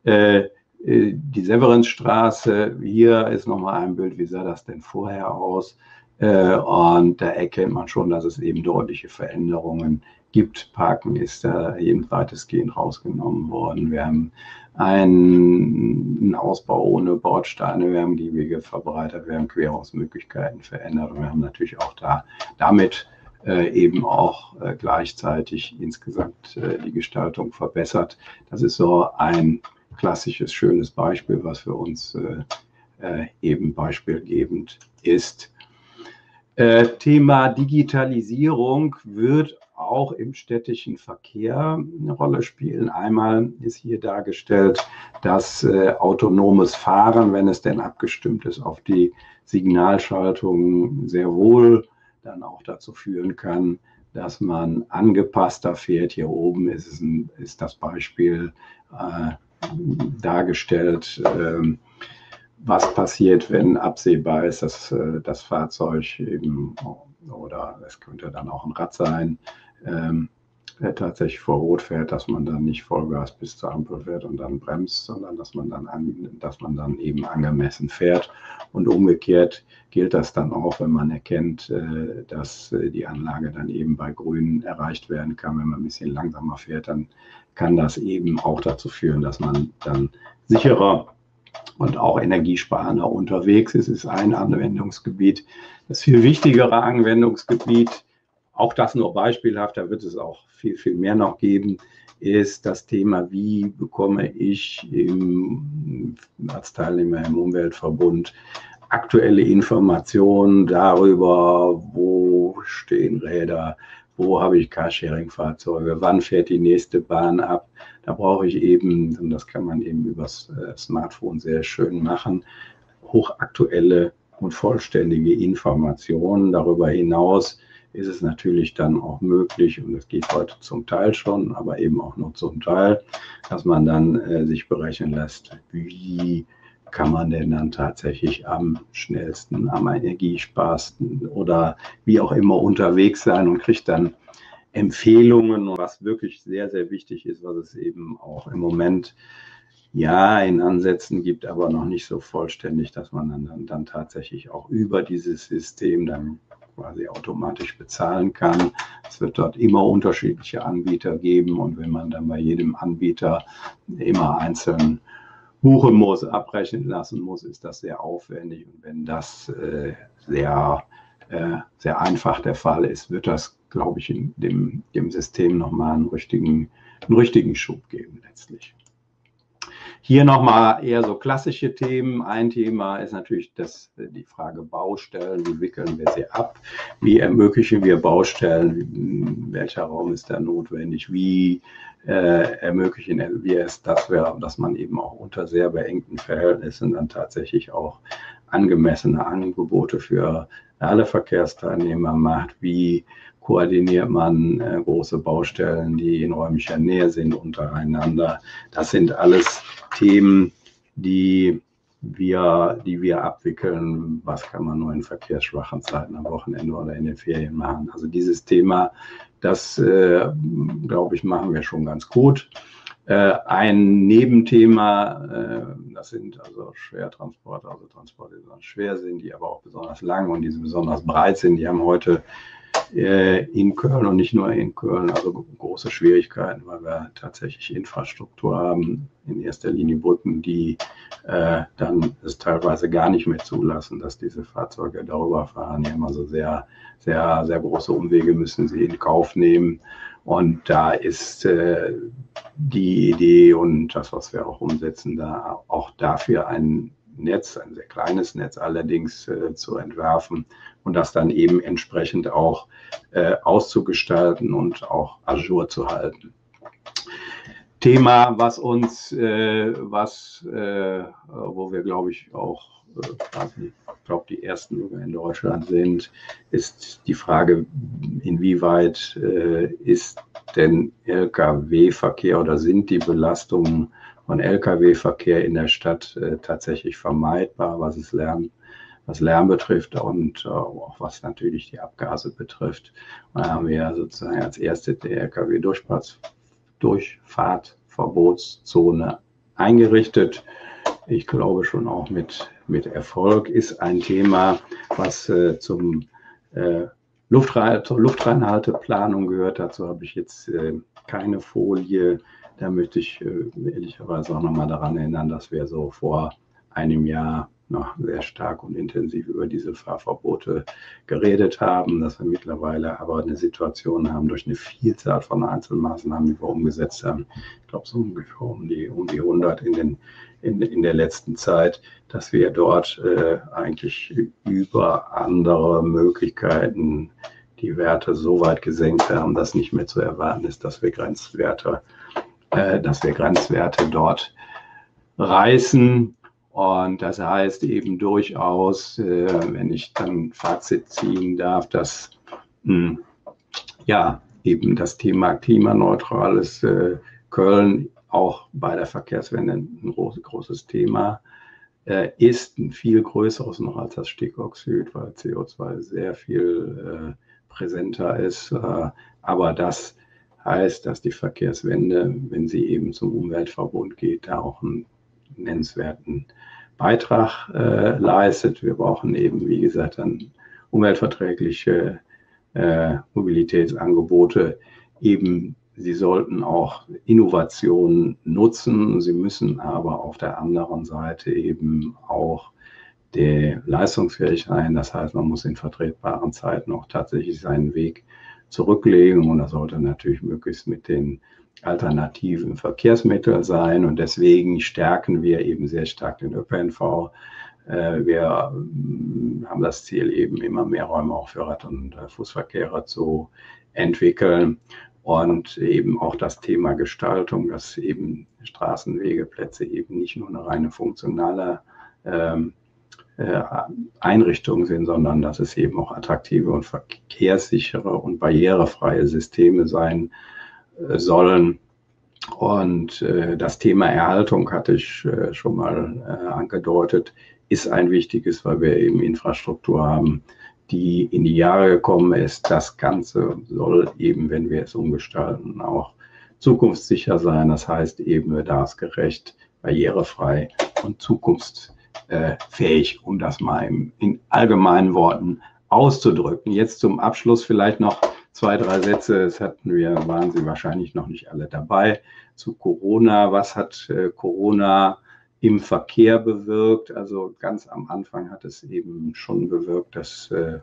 Äh, die Severinsstraße, hier ist nochmal ein Bild, wie sah das denn vorher aus? Äh, und da erkennt man schon, dass es eben deutliche Veränderungen gibt. Parken ist da eben weitestgehend rausgenommen worden. Wir haben einen Ausbau ohne Bordsteine, wir haben die Wege verbreitert, wir haben Querungsmöglichkeiten verändert und wir haben natürlich auch da damit äh, eben auch äh, gleichzeitig insgesamt äh, die Gestaltung verbessert. Das ist so ein klassisches, schönes Beispiel, was für uns äh, äh, eben beispielgebend ist. Äh, Thema Digitalisierung wird auch im städtischen Verkehr eine Rolle spielen. Einmal ist hier dargestellt, dass äh, autonomes Fahren, wenn es denn abgestimmt ist auf die Signalschaltung, sehr wohl dann auch dazu führen kann, dass man angepasster fährt. Hier oben ist, ein, ist das Beispiel äh, dargestellt. Ähm, was passiert, wenn absehbar ist, dass äh, das Fahrzeug eben, oder es könnte dann auch ein Rad sein, ähm, tatsächlich vor Rot fährt, dass man dann nicht Vollgas bis zur Ampel fährt und dann bremst, sondern dass man dann, an, dass man dann eben angemessen fährt. Und umgekehrt gilt das dann auch, wenn man erkennt, äh, dass äh, die Anlage dann eben bei Grün erreicht werden kann. Wenn man ein bisschen langsamer fährt, dann kann das eben auch dazu führen, dass man dann sicherer und auch energiesparender unterwegs ist. Ist ein Anwendungsgebiet. Das viel wichtigere Anwendungsgebiet, auch das nur beispielhaft, da wird es auch viel, viel mehr noch geben, ist das Thema, wie bekomme ich im, als Teilnehmer im Umweltverbund aktuelle Informationen darüber, wo stehen Räder, wo habe ich Carsharing-Fahrzeuge, wann fährt die nächste Bahn ab. Da brauche ich eben, und das kann man eben übers äh, Smartphone sehr schön machen, hochaktuelle und vollständige Informationen. Darüber hinaus ist es natürlich dann auch möglich, und es geht heute zum Teil schon, aber eben auch nur zum Teil, dass man dann äh, sich berechnen lässt, wie kann man denn dann tatsächlich am schnellsten, am energiesparsten oder wie auch immer unterwegs sein und kriegt dann Empfehlungen, was wirklich sehr, sehr wichtig ist, was es eben auch im Moment ja in Ansätzen gibt, aber noch nicht so vollständig, dass man dann, dann, tatsächlich auch über dieses System dann quasi automatisch bezahlen kann. Es wird dort immer unterschiedliche Anbieter geben und wenn man dann bei jedem Anbieter immer einzeln buchen muss, abrechnen lassen muss, ist das sehr aufwendig. Und wenn das äh, sehr, äh, sehr einfach der Fall ist, wird das, glaube ich, in dem, dem System nochmal einen richtigen, einen richtigen Schub geben letztlich. Hier nochmal eher so klassische Themen. Ein Thema ist natürlich das, die Frage Baustellen. Wie wickeln wir sie ab? Wie ermöglichen wir Baustellen? Welcher Raum ist da notwendig? Wie äh, ermöglichen wir es, dass, wir, dass man eben auch unter sehr beengten Verhältnissen dann tatsächlich auch angemessene Angebote für alle Verkehrsteilnehmer macht, wie koordiniert man äh, große Baustellen, die in räumlicher Nähe sind untereinander. Das sind alles Themen, die wir, die wir abwickeln. Was kann man nur in verkehrsschwachen Zeiten am Wochenende oder in den Ferien machen? Also dieses Thema, das äh, glaube ich, machen wir schon ganz gut. Äh, ein Nebenthema, äh, das sind also Schwertransporte, also Transporte, die besonders schwer sind, die aber auch besonders lang und die besonders breit sind. Die haben heute äh, in Köln und nicht nur in Köln, also große Schwierigkeiten, weil wir tatsächlich Infrastruktur haben, in erster Linie Brücken, die dann es teilweise gar nicht mehr zulassen, dass diese Fahrzeuge darüber fahren. Die haben also sehr, sehr, sehr große Umwege, müssen sie in Kauf nehmen. Und da ist äh, die Idee und das, was wir auch umsetzen, da auch dafür ein Netz, ein sehr kleines Netz allerdings äh, zu entwerfen und das dann eben entsprechend auch äh, auszugestalten und auch Azure zu halten. Thema, was uns, äh, was, äh, wo wir glaube ich auch, ich glaube die ersten sogar in Deutschland sind, ist die Frage, inwieweit äh, ist denn Lkw-Verkehr oder sind die Belastungen von Lkw-Verkehr in der Stadt äh, tatsächlich vermeidbar, was es Lärm, was Lärm betrifft und äh, auch was natürlich die Abgase betrifft. Da haben wir sozusagen als erste die Lkw-Durchfahrtverbotszone eingerichtet. Ich glaube schon auch mit, mit Erfolg ist ein Thema, was äh, zum äh, Luftrein zur Luftreinhalteplanung gehört. Dazu habe ich jetzt äh, keine Folie. Da möchte ich äh, ehrlicherweise auch nochmal daran erinnern, dass wir so vor einem Jahr noch sehr stark und intensiv über diese Fahrverbote geredet haben, dass wir mittlerweile aber eine Situation haben durch eine Vielzahl von Einzelmaßnahmen, die wir umgesetzt haben. Ich glaube, so ungefähr um die, um die 100 in, den, in, in der letzten Zeit, dass wir dort äh, eigentlich über andere Möglichkeiten die Werte so weit gesenkt haben, dass nicht mehr zu erwarten ist, dass wir Grenzwerte äh, dass wir Grenzwerte dort reißen. Und das heißt eben durchaus, äh, wenn ich dann Fazit ziehen darf, dass mh, hm, ja eben das Thema klimaneutrales äh, Köln auch bei der Verkehrswende ein groß, großes Thema äh, ist, ein viel größeres noch als das Stickoxid, weil CO2 sehr viel äh, präsenter ist. Äh, aber das heißt, dass die Verkehrswende, wenn sie eben zum Umweltverbund geht, da auch einen nennenswerten Beitrag äh, leistet. Wir brauchen eben, wie gesagt, dann umweltverträgliche äh, Mobilitätsangebote. Eben, sie sollten auch Innovationen nutzen. Sie müssen aber auf der anderen Seite eben auch der leistungsfähig sein. Das heißt, man muss in vertretbaren Zeiten auch tatsächlich seinen Weg zurücklegen und das sollte natürlich möglichst mit den alternativen Verkehrsmitteln sein und deswegen stärken wir eben sehr stark den ÖPNV. Äh, wir mm, haben das Ziel, eben immer mehr Räume auch für Rad- und äh, Fußverkehre zu entwickeln und eben auch das Thema Gestaltung, dass eben Straßenwegeplätze eben nicht nur eine reine funktionale ähm, äh, Einrichtungen sind, sondern dass es eben auch attraktive und verkehrssichere und barrierefreie Systeme sein äh, sollen. Und äh, das Thema Erhaltung hatte ich äh, schon mal äh, angedeutet, ist ein wichtiges, weil wir eben Infrastruktur haben, die in die Jahre gekommen ist. Das Ganze soll eben, wenn wir es umgestalten, auch zukunftssicher sein. Das heißt eben bedarfsgerecht, barrierefrei und zukunftsfähig äh, fähig, um das mal in, in allgemeinen Worten auszudrücken. Jetzt zum Abschluss vielleicht noch zwei, drei Sätze. Es hatten wir, waren Sie wahrscheinlich noch nicht alle dabei. Zu Corona. Was hat äh, Corona im Verkehr bewirkt? Also ganz am Anfang hat es eben schon bewirkt, dass äh,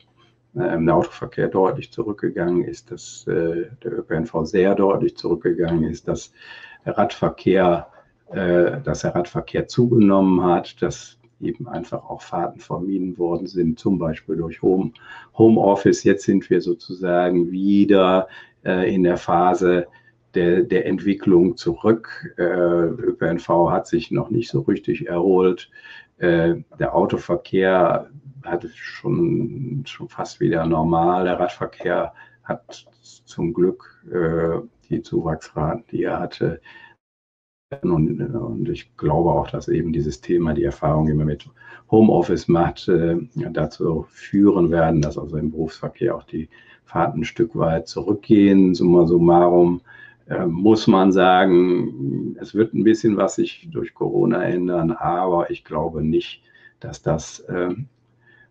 äh der Autoverkehr deutlich zurückgegangen ist, dass äh, der ÖPNV sehr deutlich zurückgegangen ist, dass der Radverkehr, äh, dass der Radverkehr zugenommen hat, dass eben einfach auch Fahrten vermieden worden sind, zum Beispiel durch Home, Homeoffice. Jetzt sind wir sozusagen wieder äh, in der Phase der, der Entwicklung zurück. Äh, ÖPNV hat sich noch nicht so richtig erholt. Äh, der Autoverkehr hat schon, schon fast wieder normal. Der Radverkehr hat zum Glück äh, die Zuwachsraten, die er hatte. Und, und, ich glaube auch, dass eben dieses Thema, die Erfahrung, die man mit Homeoffice macht, äh, dazu führen werden, dass also im Berufsverkehr auch die Fahrten ein Stück weit zurückgehen. Summa summarum äh, muss man sagen, es wird ein bisschen was sich durch Corona ändern, aber ich glaube nicht, dass das äh,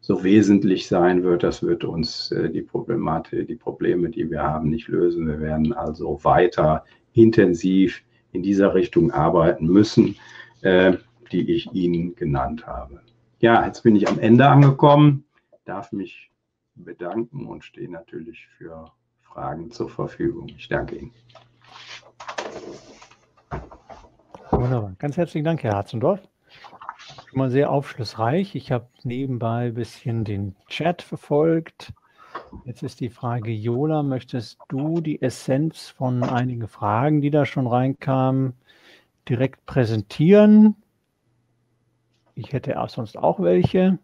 so wesentlich sein wird. Das wird uns äh, die Problematik, die Probleme, die wir haben, nicht lösen. Wir werden also weiter intensiv in dieser Richtung arbeiten müssen, äh, die ich Ihnen genannt habe. Ja, jetzt bin ich am Ende angekommen, darf mich bedanken und stehe natürlich für Fragen zur Verfügung. Ich danke Ihnen. Wunderbar. Ganz herzlichen Dank, Herr Hatzendorf. Schon mal sehr aufschlussreich. Ich habe nebenbei ein bisschen den Chat verfolgt. Jetzt ist die Frage, Jola, möchtest du die Essenz von einigen Fragen, die da schon reinkamen, direkt präsentieren? Ich hätte auch sonst auch welche.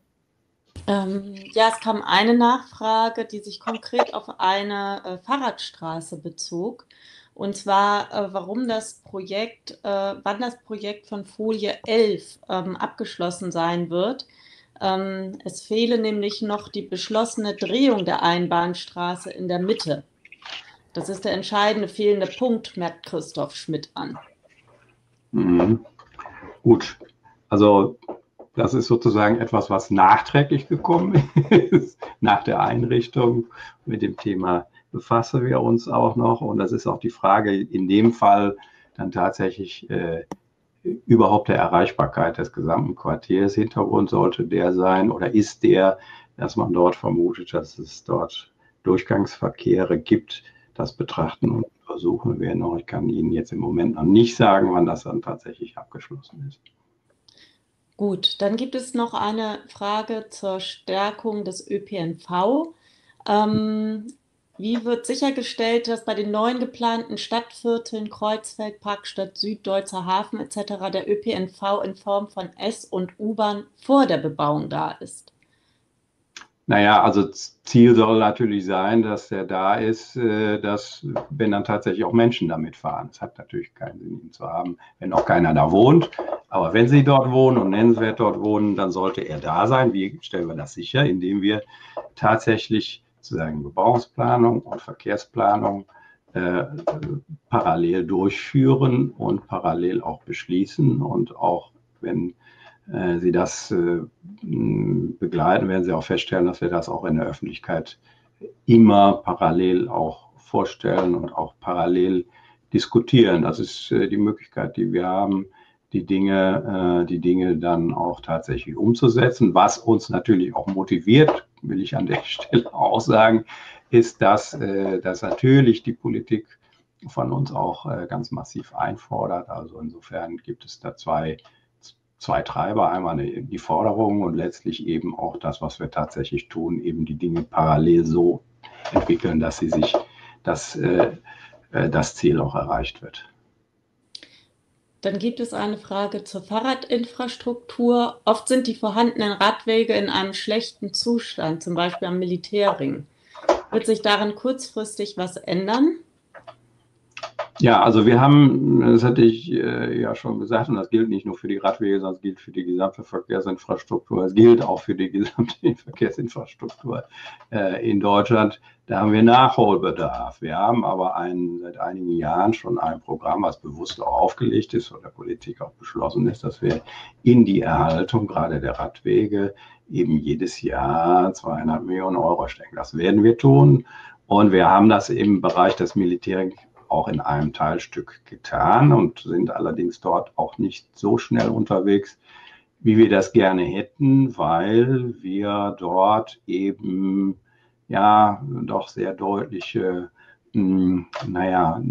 Ähm, ja, es kam eine Nachfrage, die sich konkret auf eine äh, Fahrradstraße bezog. Und zwar, äh, warum das Projekt, äh, wann das Projekt von Folie 11 ähm, abgeschlossen sein wird. Ähm, es fehle nämlich noch die beschlossene Drehung der Einbahnstraße in der Mitte. Das ist der entscheidende fehlende Punkt, merkt Christoph Schmidt an. Mhm. Gut, also das ist sozusagen etwas, was nachträglich gekommen ist, nach der Einrichtung mit dem Thema befassen wir uns auch noch. Und das ist auch die Frage in dem Fall dann tatsächlich äh, überhaupt der Erreichbarkeit des gesamten Quartiers. Hintergrund sollte der sein oder ist der, dass man dort vermutet, dass es dort Durchgangsverkehre gibt. Das betrachten und versuchen wir noch. Ich kann Ihnen jetzt im Moment noch nicht sagen, wann das dann tatsächlich abgeschlossen ist. Gut, dann gibt es noch eine Frage zur Stärkung des ÖPNV. Ähm, wie wird sichergestellt, dass bei den neuen geplanten Stadtvierteln Kreuzfeld, Parkstadt Süd, Deutzer Hafen etc. der ÖPNV in Form von S- und U-Bahn vor der Bebauung da ist? Naja, also Ziel soll natürlich sein, dass der da ist, äh, dass, wenn dann tatsächlich auch Menschen damit fahren. Es hat natürlich keinen Sinn, ihn zu haben, wenn auch keiner da wohnt. Aber wenn sie dort wohnen und nennenswert dort wohnen, dann sollte er da sein. Wie stellen wir das sicher? Indem wir tatsächlich sozusagen Bebauungsplanung und Verkehrsplanung äh, parallel durchführen und parallel auch beschließen. Und auch wenn äh, Sie das äh, begleiten, werden Sie auch feststellen, dass wir das auch in der Öffentlichkeit immer parallel auch vorstellen und auch parallel diskutieren. Das ist äh, die Möglichkeit, die wir haben, die Dinge, äh, die Dinge dann auch tatsächlich umzusetzen. Was uns natürlich auch motiviert, will ich an der Stelle auch sagen, ist, dass, äh, dass natürlich die Politik von uns auch äh, ganz massiv einfordert. Also insofern gibt es da zwei, zwei Treiber. Einmal die Forderung und letztlich eben auch das, was wir tatsächlich tun, eben die Dinge parallel so entwickeln, dass sie sich, dass das Ziel auch erreicht wird. Dann gibt es eine Frage zur Fahrradinfrastruktur. Oft sind die vorhandenen Radwege in einem schlechten Zustand, zum Beispiel am Militärring. Wird sich darin kurzfristig was ändern? Ja, also wir haben, das hatte ich äh, ja schon gesagt, und das gilt nicht nur für die Radwege, sondern es gilt für die gesamte Verkehrsinfrastruktur. Es gilt auch für die gesamte Verkehrsinfrastruktur äh, in Deutschland. Da haben wir Nachholbedarf. Wir haben aber ein, seit einigen Jahren schon ein Programm, was bewusst auch aufgelegt ist, von der Politik auch beschlossen ist, dass wir in die Erhaltung gerade der Radwege eben jedes Jahr 200 Millionen Euro stecken. Das werden wir tun. Und wir haben das im Bereich des Militärs auch in einem Teilstück getan und sind allerdings dort auch nicht so schnell unterwegs, wie wir das gerne hätten, weil wir dort eben ja doch sehr deutliche, hm, naja,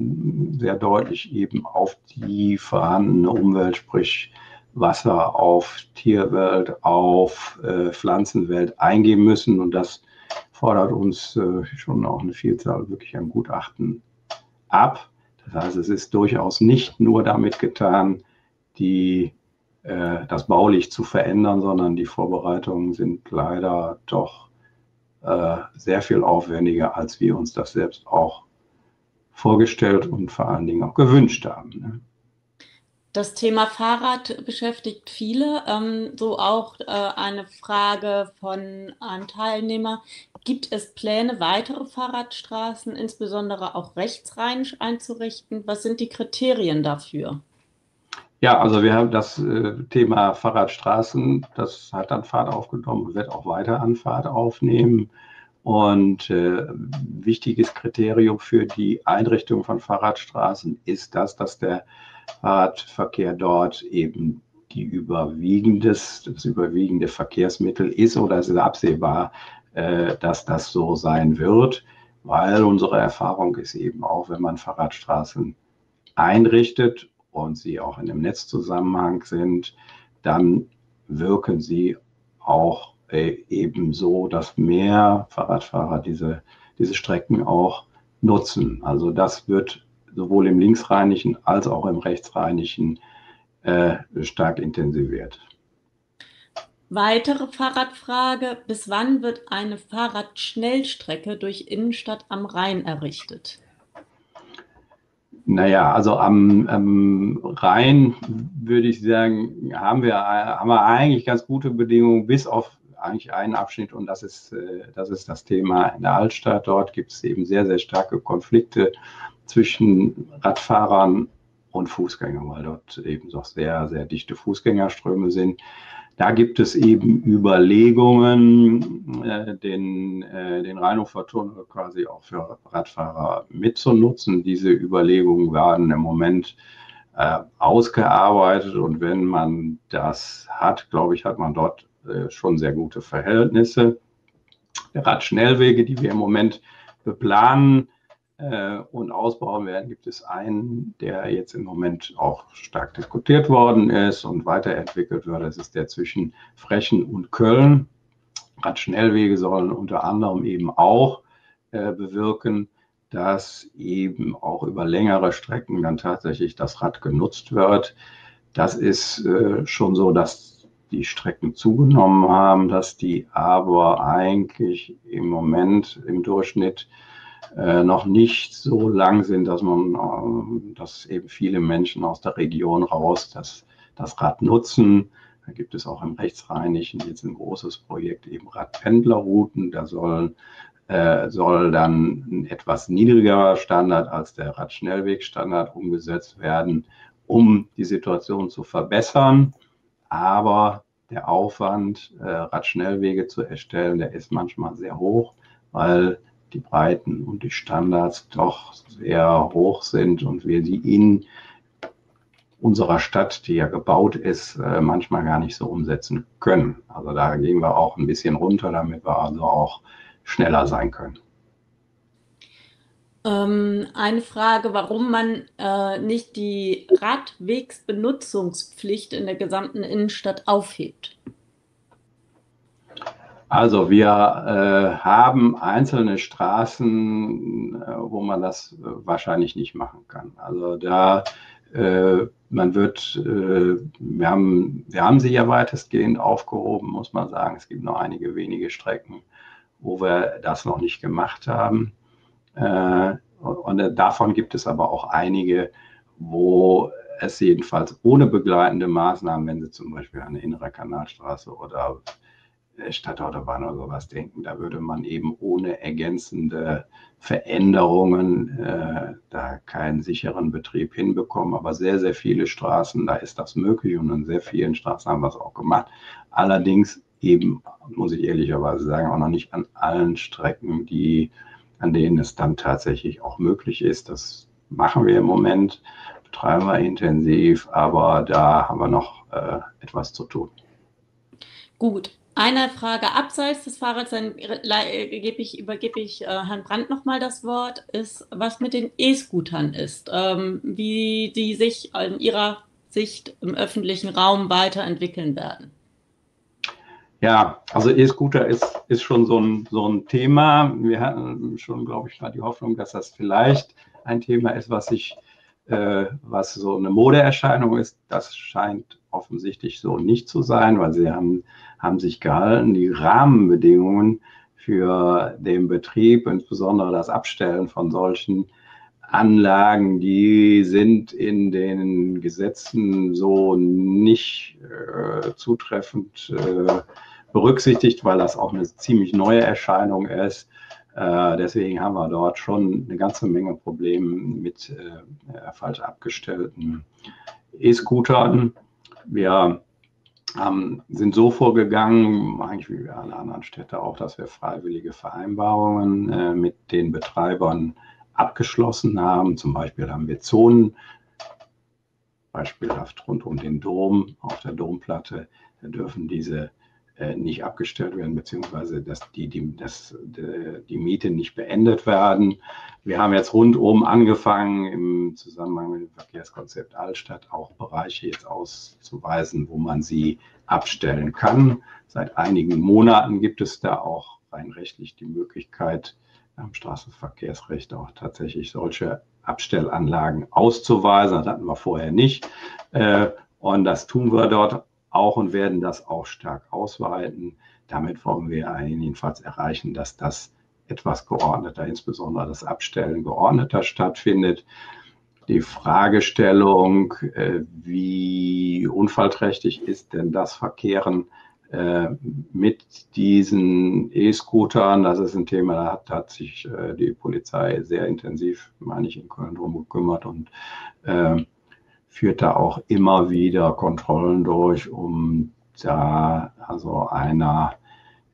sehr deutlich eben auf die vorhandene Umwelt, sprich Wasser, auf Tierwelt, auf äh, Pflanzenwelt eingehen müssen. Und das fordert uns äh, schon auch eine Vielzahl wirklich an Gutachten ab. Das heißt, es ist durchaus nicht nur damit getan, die äh, das baulich zu verändern, sondern die Vorbereitungen sind leider doch äh, sehr viel aufwendiger, als wir uns das selbst auch vorgestellt und vor allen Dingen auch gewünscht haben. Ne? Das Thema Fahrrad beschäftigt viele. Ähm, so auch äh, eine Frage von einem Teilnehmer. Gibt es Pläne, weitere Fahrradstraßen, insbesondere auch rechtsrheinisch einzurichten? Was sind die Kriterien dafür? Ja, also wir haben das äh, Thema Fahrradstraßen, das hat dann Fahrt aufgenommen wird auch weiter an Fahrt aufnehmen. Und äh, wichtiges Kriterium für die Einrichtung von Fahrradstraßen ist das, dass der Fahrradverkehr dort eben die überwiegendes, das überwiegende Verkehrsmittel ist oder es ist absehbar, äh, dass das so sein wird, weil unsere Erfahrung ist eben auch, wenn man Fahrradstraßen einrichtet und sie auch in einem Netzzusammenhang sind, dann wirken sie auch äh, eben so, dass mehr Fahrradfahrer diese, diese Strecken auch nutzen. Also das wird sowohl im linksrheinischen als auch im rechtsrheinischen äh, stark intensiviert. Weitere Fahrradfrage. Bis wann wird eine Fahrradschnellstrecke durch Innenstadt am Rhein errichtet? Naja, also am, am Rhein würde ich sagen, haben wir, haben wir eigentlich ganz gute Bedingungen, bis auf eigentlich einen Abschnitt und das ist, äh, das ist das Thema in der Altstadt. Dort gibt es eben sehr, sehr starke Konflikte zwischen Radfahrern und Fußgängern, weil dort eben doch sehr, sehr dichte Fußgängerströme sind. Da gibt es eben Überlegungen, äh, den, äh, den Rheinufertunnel quasi auch für Radfahrer mitzunutzen. Diese Überlegungen werden im Moment äh, ausgearbeitet und wenn man das hat, glaube ich, hat man dort äh, schon sehr gute Verhältnisse. Radschnellwege, die wir im Moment beplanen, äh, und ausbauen werden, gibt es einen, der jetzt im Moment auch stark diskutiert worden ist und weiterentwickelt wird. Das ist der zwischen Frechen und Köln. Radschnellwege sollen unter anderem eben auch äh, bewirken, dass eben auch über längere Strecken dann tatsächlich das Rad genutzt wird. Das ist äh, schon so, dass die Strecken zugenommen haben, dass die aber eigentlich im Moment im Durchschnitt äh, noch nicht so lang sind, dass man, äh, dass eben viele Menschen aus der Region raus das, das Rad nutzen. Da gibt es auch im Rechtsrheinischen jetzt ein großes Projekt, eben Radpendlerrouten. Da sollen, äh, soll dann ein etwas niedrigerer Standard als der Radschnellwegstandard umgesetzt werden, um die Situation zu verbessern. Aber der Aufwand, äh, Radschnellwege zu erstellen, der ist manchmal sehr hoch, weil die Breiten und die Standards doch sehr hoch sind und wir sie in unserer Stadt, die ja gebaut ist, äh, manchmal gar nicht so umsetzen können. Also da gehen wir auch ein bisschen runter, damit wir also auch schneller sein können. Ähm, eine Frage, warum man äh, nicht die Radwegsbenutzungspflicht in der gesamten Innenstadt aufhebt. Also wir äh, haben einzelne Straßen, äh, wo man das äh, wahrscheinlich nicht machen kann. Also da äh, man wird, wir haben, wir haben sie ja weitestgehend aufgehoben, muss man sagen. Es gibt noch einige wenige Strecken, wo wir das noch nicht gemacht haben. Und davon gibt es aber auch einige, wo es jedenfalls ohne begleitende Maßnahmen, wenn Sie zum Beispiel eine innere Kanalstraße oder Stadtautobahn oder sowas denken. Da würde man eben ohne ergänzende Veränderungen äh, da keinen sicheren Betrieb hinbekommen. Aber sehr, sehr viele Straßen, da ist das möglich und an sehr vielen Straßen haben wir es auch gemacht. Allerdings eben, muss ich ehrlicherweise sagen, auch noch nicht an allen Strecken, die, an denen es dann tatsächlich auch möglich ist. Das machen wir im Moment, betreiben wir intensiv, aber da haben wir noch äh, etwas zu tun. Gut, eine Frage abseits des Fahrrads, dann äh, gebe ich, übergebe ich äh, Herrn Brandt nochmal das Wort, ist, was mit den E-Scootern ist, ähm, wie die sich in Ihrer Sicht im öffentlichen Raum weiterentwickeln werden. Ja, also E-Scooter ist, ist schon so ein, so ein Thema. Wir hatten schon, glaube ich, mal die Hoffnung, dass das vielleicht ein Thema ist, was sich, äh, was so eine Modeerscheinung ist. Das scheint offensichtlich so nicht zu sein, weil sie haben, haben sich gehalten, die Rahmenbedingungen für den Betrieb, insbesondere das Abstellen von solchen Anlagen, die sind in den Gesetzen so nicht äh, zutreffend äh, berücksichtigt, weil das auch eine ziemlich neue Erscheinung ist. Äh, deswegen haben wir dort schon eine ganze Menge Probleme mit äh, falsch abgestellten E-Scootern. Wir haben, sind so vorgegangen, eigentlich wie alle anderen Städte auch, dass wir freiwillige Vereinbarungen äh, mit den Betreibern abgeschlossen haben. Zum Beispiel haben wir Zonen, beispielhaft rund um den Dom, auf der Domplatte, da dürfen diese nicht abgestellt werden, beziehungsweise dass die, die, dass die, die Miete nicht beendet werden. Wir haben jetzt rundum angefangen, im Zusammenhang mit dem Verkehrskonzept Altstadt auch Bereiche jetzt auszuweisen, wo man sie abstellen kann. Seit einigen Monaten gibt es da auch rein rechtlich die Möglichkeit, am Straßenverkehrsrecht auch tatsächlich solche Abstellanlagen auszuweisen. Das hatten wir vorher nicht. Äh, und das tun wir dort auch und werden das auch stark ausweiten. Damit wollen wir jedenfalls erreichen, dass das etwas geordneter, insbesondere das Abstellen geordneter stattfindet. Die Fragestellung, äh, wie unfallträchtig ist denn das Verkehren äh, mit diesen E-Scootern, das ist ein Thema, da hat, hat sich äh, die Polizei sehr intensiv, meine ich, in Köln drum gekümmert und führt da auch immer wieder Kontrollen durch, um da also einer,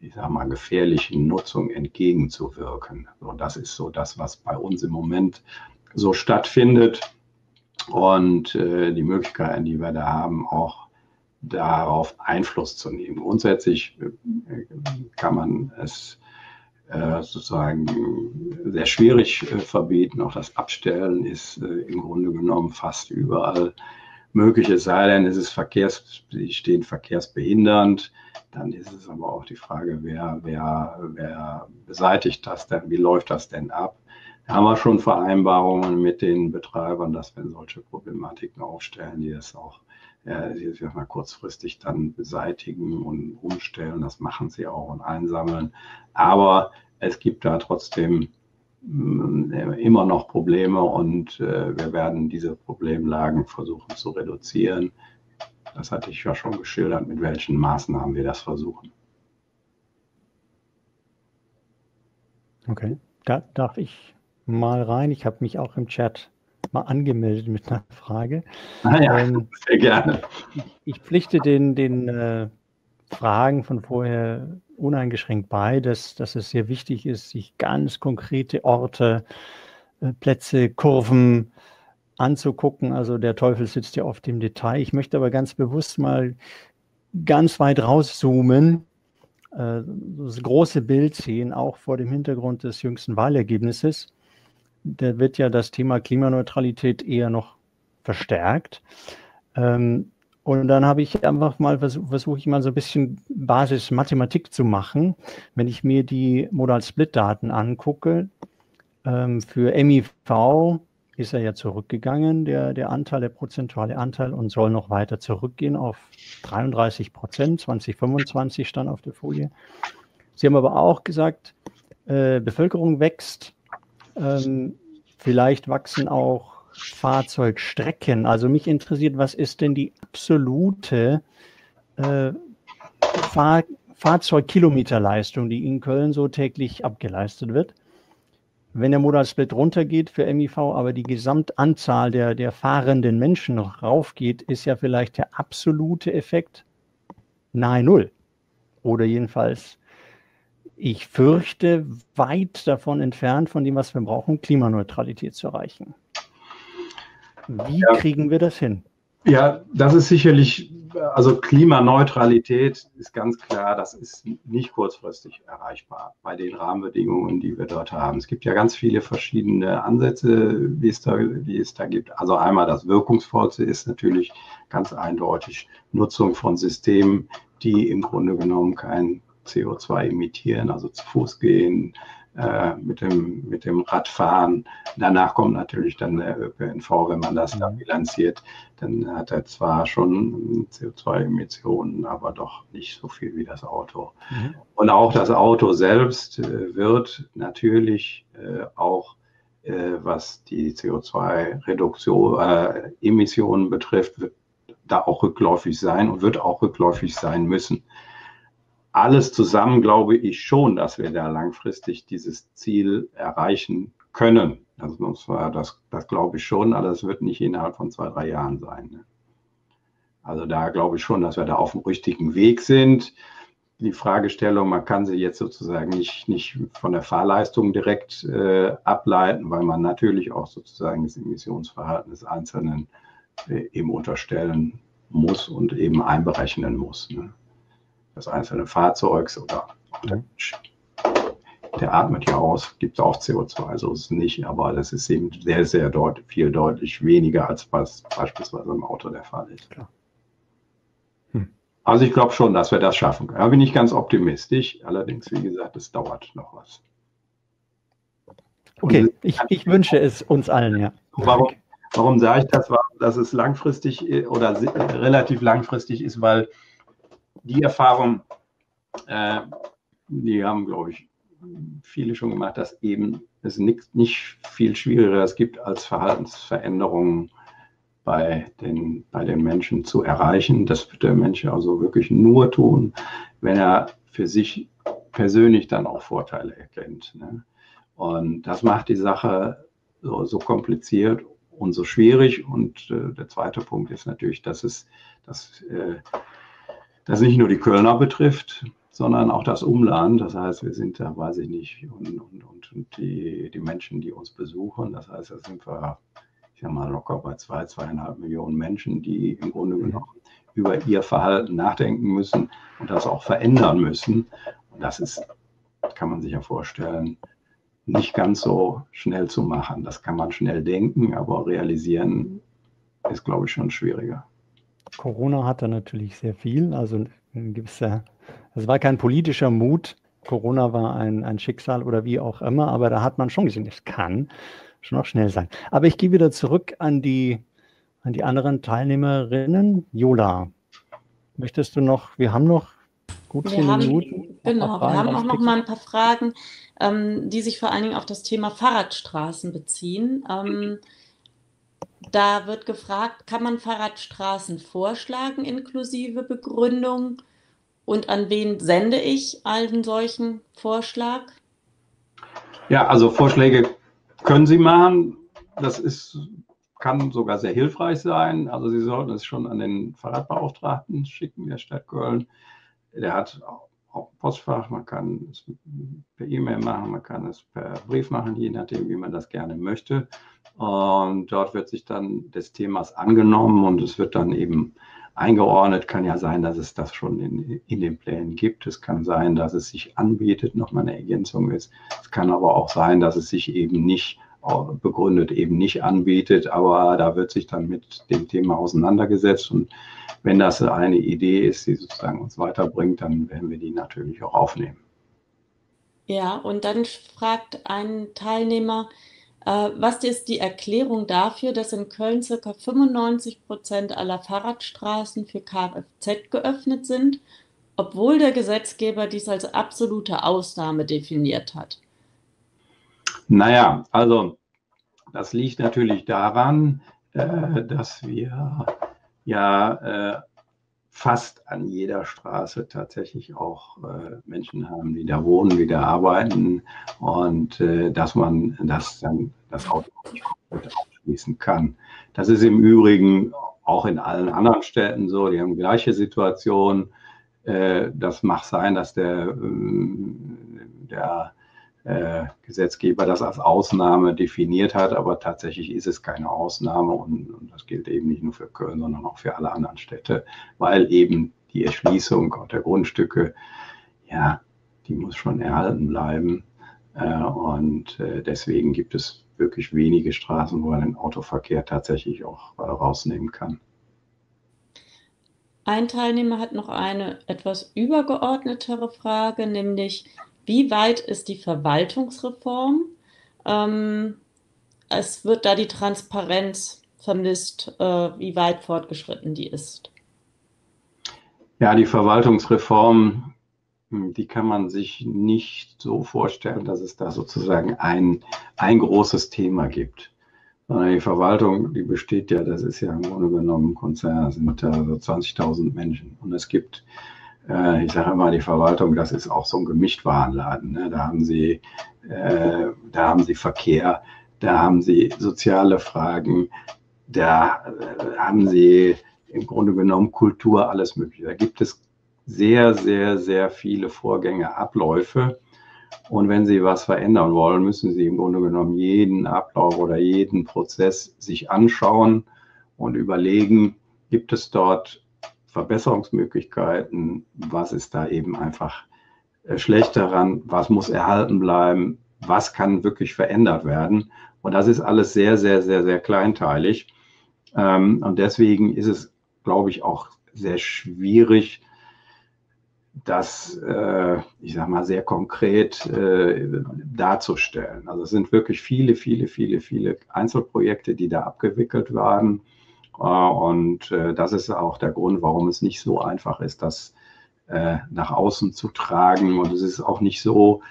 ich sag mal, gefährlichen Nutzung entgegenzuwirken. So, das ist so das, was bei uns im Moment so stattfindet. Und äh, die Möglichkeiten, die wir da haben, auch darauf Einfluss zu nehmen. Grundsätzlich äh, kann man es sozusagen sehr schwierig äh, verbieten. Auch das Abstellen ist äh, im Grunde genommen fast überall möglich, es sei denn, es ist Verkehrs, stehen verkehrsbehindernd. Dann ist es aber auch die Frage, wer, wer, wer beseitigt das denn, wie läuft das denn ab? Da haben wir schon Vereinbarungen mit den Betreibern, dass wenn solche Problematiken aufstellen, die das auch äh, ich mal kurzfristig dann beseitigen und umstellen. Das machen sie auch und einsammeln. Aber es gibt da trotzdem äh, immer noch Probleme und äh, wir werden diese Problemlagen versuchen zu reduzieren. Das hatte ich ja schon geschildert, mit welchen Maßnahmen wir das versuchen. Okay, da darf ich mal rein. Ich habe mich auch im Chat mal angemeldet mit einer Frage. Ah ja, ähm, sehr gerne. Ich, ich pflichte den, den äh, Fragen von vorher uneingeschränkt bei, dass, dass es sehr wichtig ist, sich ganz konkrete Orte, äh, Plätze, Kurven anzugucken. Also der Teufel sitzt ja oft im Detail. Ich möchte aber ganz bewusst mal ganz weit rauszoomen, äh, das große Bild sehen, auch vor dem Hintergrund des jüngsten Wahlergebnisses da wird ja das Thema Klimaneutralität eher noch verstärkt. Ähm, und dann habe ich einfach mal versucht, versuche ich mal so ein bisschen Basis-Mathematik zu machen. Wenn ich mir die Modal-Split-Daten angucke, ähm, für MIV ist er ja zurückgegangen, der, der Anteil, der prozentuale Anteil, und soll noch weiter zurückgehen auf 33 Prozent, 2025 stand auf der Folie. Sie haben aber auch gesagt, äh, Bevölkerung wächst, ähm, vielleicht wachsen auch Fahrzeugstrecken. Also mich interessiert, was ist denn die absolute äh, Fahr Fahrzeugkilometerleistung, die in Köln so täglich abgeleistet wird? Wenn der Modalsplit runtergeht für MIV, aber die Gesamtanzahl der, der fahrenden Menschen noch raufgeht, ist ja vielleicht der absolute Effekt nahe Null. Oder jedenfalls ich fürchte, weit davon entfernt von dem, was wir brauchen, Klimaneutralität zu erreichen. Wie ja. kriegen wir das hin? Ja, das ist sicherlich, also Klimaneutralität ist ganz klar, das ist nicht kurzfristig erreichbar bei den Rahmenbedingungen, die wir dort haben. Es gibt ja ganz viele verschiedene Ansätze, wie es da, wie es da gibt. Also einmal das Wirkungsvollste ist natürlich ganz eindeutig Nutzung von Systemen, die im Grunde genommen kein CO2 emittieren, also zu Fuß gehen, äh, mit, dem, mit dem Radfahren. Danach kommt natürlich dann der ÖPNV, wenn man das dann mhm. bilanziert, dann hat er zwar schon CO2-Emissionen, aber doch nicht so viel wie das Auto. Mhm. Und auch das Auto selbst äh, wird natürlich äh, auch äh, was die CO2-Reduktion, äh, Emissionen betrifft, wird da auch rückläufig sein und wird auch rückläufig sein müssen alles zusammen glaube ich schon, dass wir da langfristig dieses Ziel erreichen können. Also das, das glaube ich schon, aber das wird nicht innerhalb von zwei, drei Jahren sein. Ne? Also da glaube ich schon, dass wir da auf dem richtigen Weg sind. Die Fragestellung, man kann sie jetzt sozusagen nicht, nicht von der Fahrleistung direkt äh, ableiten, weil man natürlich auch sozusagen das Emissionsverhalten des Einzelnen äh, eben unterstellen muss und eben einberechnen muss. Ne? Des einzelnen Fahrzeugs oder der mhm. Mensch. Der atmet ja aus, gibt auch CO2, so ist es nicht, aber das ist eben sehr, sehr deut viel deutlich weniger, als was beispielsweise im Auto der Fall ist. Hm. Also ich glaube schon, dass wir das schaffen können. Da bin ich ganz optimistisch. Allerdings, wie gesagt, es dauert noch was. Okay, ich, ich wünsche es uns allen, ja. Warum, warum sage ich das? Dass es langfristig oder relativ langfristig ist, weil die Erfahrung, äh, die haben, glaube ich, viele schon gemacht, dass eben es nicht, nicht viel schwieriger es gibt, als Verhaltensveränderungen bei den, bei den Menschen zu erreichen. Das wird der Mensch also wirklich nur tun, wenn er für sich persönlich dann auch Vorteile erkennt. Ne? Und das macht die Sache so, so kompliziert und so schwierig. Und äh, der zweite Punkt ist natürlich, dass es, dass äh, das nicht nur die Kölner betrifft, sondern auch das Umland. Das heißt, wir sind da, weiß ich nicht, und, und, und die, die Menschen, die uns besuchen, das heißt, da sind wir, ich sag mal, locker bei zwei, zweieinhalb Millionen Menschen, die im Grunde mhm. genommen über ihr Verhalten nachdenken müssen und das auch verändern müssen. Und das ist, kann man sich ja vorstellen, nicht ganz so schnell zu machen. Das kann man schnell denken, aber realisieren ist, glaube ich, schon schwieriger. Corona hat da natürlich sehr viel. Also gibt's ja, es war kein politischer Mut. Corona war ein, ein Schicksal oder wie auch immer, aber da hat man schon gesehen, es kann schon auch schnell sein. Aber ich gehe wieder zurück an die, an die anderen Teilnehmerinnen. Jola, möchtest du noch, wir haben noch gut zehn Minuten. Genau, wir haben auch noch mal ein paar Fragen, ähm, die sich vor allen Dingen auf das Thema Fahrradstraßen beziehen. Ähm, da wird gefragt, kann man Fahrradstraßen vorschlagen inklusive Begründung? Und an wen sende ich einen solchen Vorschlag? Ja, also Vorschläge können Sie machen. Das ist, kann sogar sehr hilfreich sein. Also Sie sollten es schon an den Fahrradbeauftragten schicken der Stadt Köln. Der hat auch Postfach, man kann es per E-Mail machen, man kann es per Brief machen, je nachdem, wie man das gerne möchte. Und dort wird sich dann des Themas angenommen und es wird dann eben eingeordnet. Kann ja sein, dass es das schon in, in den Plänen gibt. Es kann sein, dass es sich anbietet, nochmal eine Ergänzung ist. Es kann aber auch sein, dass es sich eben nicht begründet eben nicht anbietet, aber da wird sich dann mit dem Thema auseinandergesetzt und wenn das eine Idee ist, die sozusagen uns weiterbringt, dann werden wir die natürlich auch aufnehmen. Ja, und dann fragt ein Teilnehmer, äh, was ist die Erklärung dafür, dass in Köln ca. 95 Prozent aller Fahrradstraßen für Kfz geöffnet sind, obwohl der Gesetzgeber dies als absolute Ausnahme definiert hat? Naja, also das liegt natürlich daran, äh, dass wir ja äh, fast an jeder Straße tatsächlich auch äh, Menschen haben, die da wohnen, die da arbeiten und äh, dass man das dann das Auto komplett ausschließen kann. Das ist im Übrigen auch in allen anderen Städten so, die haben gleiche Situation. Äh, das mag sein, dass der, ähm, der äh, Gesetzgeber das als Ausnahme definiert hat, aber tatsächlich ist es keine Ausnahme und, und, das gilt eben nicht nur für Köln, sondern auch für alle anderen Städte, weil eben die Erschließung der Grundstücke, ja, die muss schon erhalten bleiben äh, und äh, deswegen gibt es wirklich wenige Straßen, wo man den Autoverkehr tatsächlich auch äh, rausnehmen kann. Ein Teilnehmer hat noch eine etwas übergeordnetere Frage, nämlich wie weit ist die Verwaltungsreform? Ähm, es wird da die Transparenz vermisst, äh, wie weit fortgeschritten die ist. Ja, die Verwaltungsreform, die kann man sich nicht so vorstellen, dass es da sozusagen ein, ein großes Thema gibt. Sondern die Verwaltung, die besteht ja, das ist ja im Grunde genommen ein Konzern, sind da so 20.000 Menschen. Und es gibt äh, ich sage immer, die Verwaltung, das ist auch so ein Gemischtwarenladen. Ne? Da haben Sie, äh, da haben Sie Verkehr, da haben Sie soziale Fragen, da äh, haben Sie im Grunde genommen Kultur, alles Mögliche. Da gibt es sehr, sehr, sehr viele Vorgänge, Abläufe. Und wenn Sie was verändern wollen, müssen Sie im Grunde genommen jeden Ablauf oder jeden Prozess sich anschauen und überlegen, gibt es dort Verbesserungsmöglichkeiten, was ist da eben einfach äh, schlecht daran, was muss erhalten bleiben, was kann wirklich verändert werden. Und das ist alles sehr, sehr, sehr, sehr kleinteilig. Ähm, und deswegen ist es, glaube ich, auch sehr schwierig, das, äh, ich sage mal, sehr konkret äh, darzustellen. Also es sind wirklich viele, viele, viele, viele Einzelprojekte, die da abgewickelt werden. Äh, und äh, das ist auch der Grund, warum es nicht so einfach ist, das äh, nach außen zu tragen. Und es ist auch nicht so,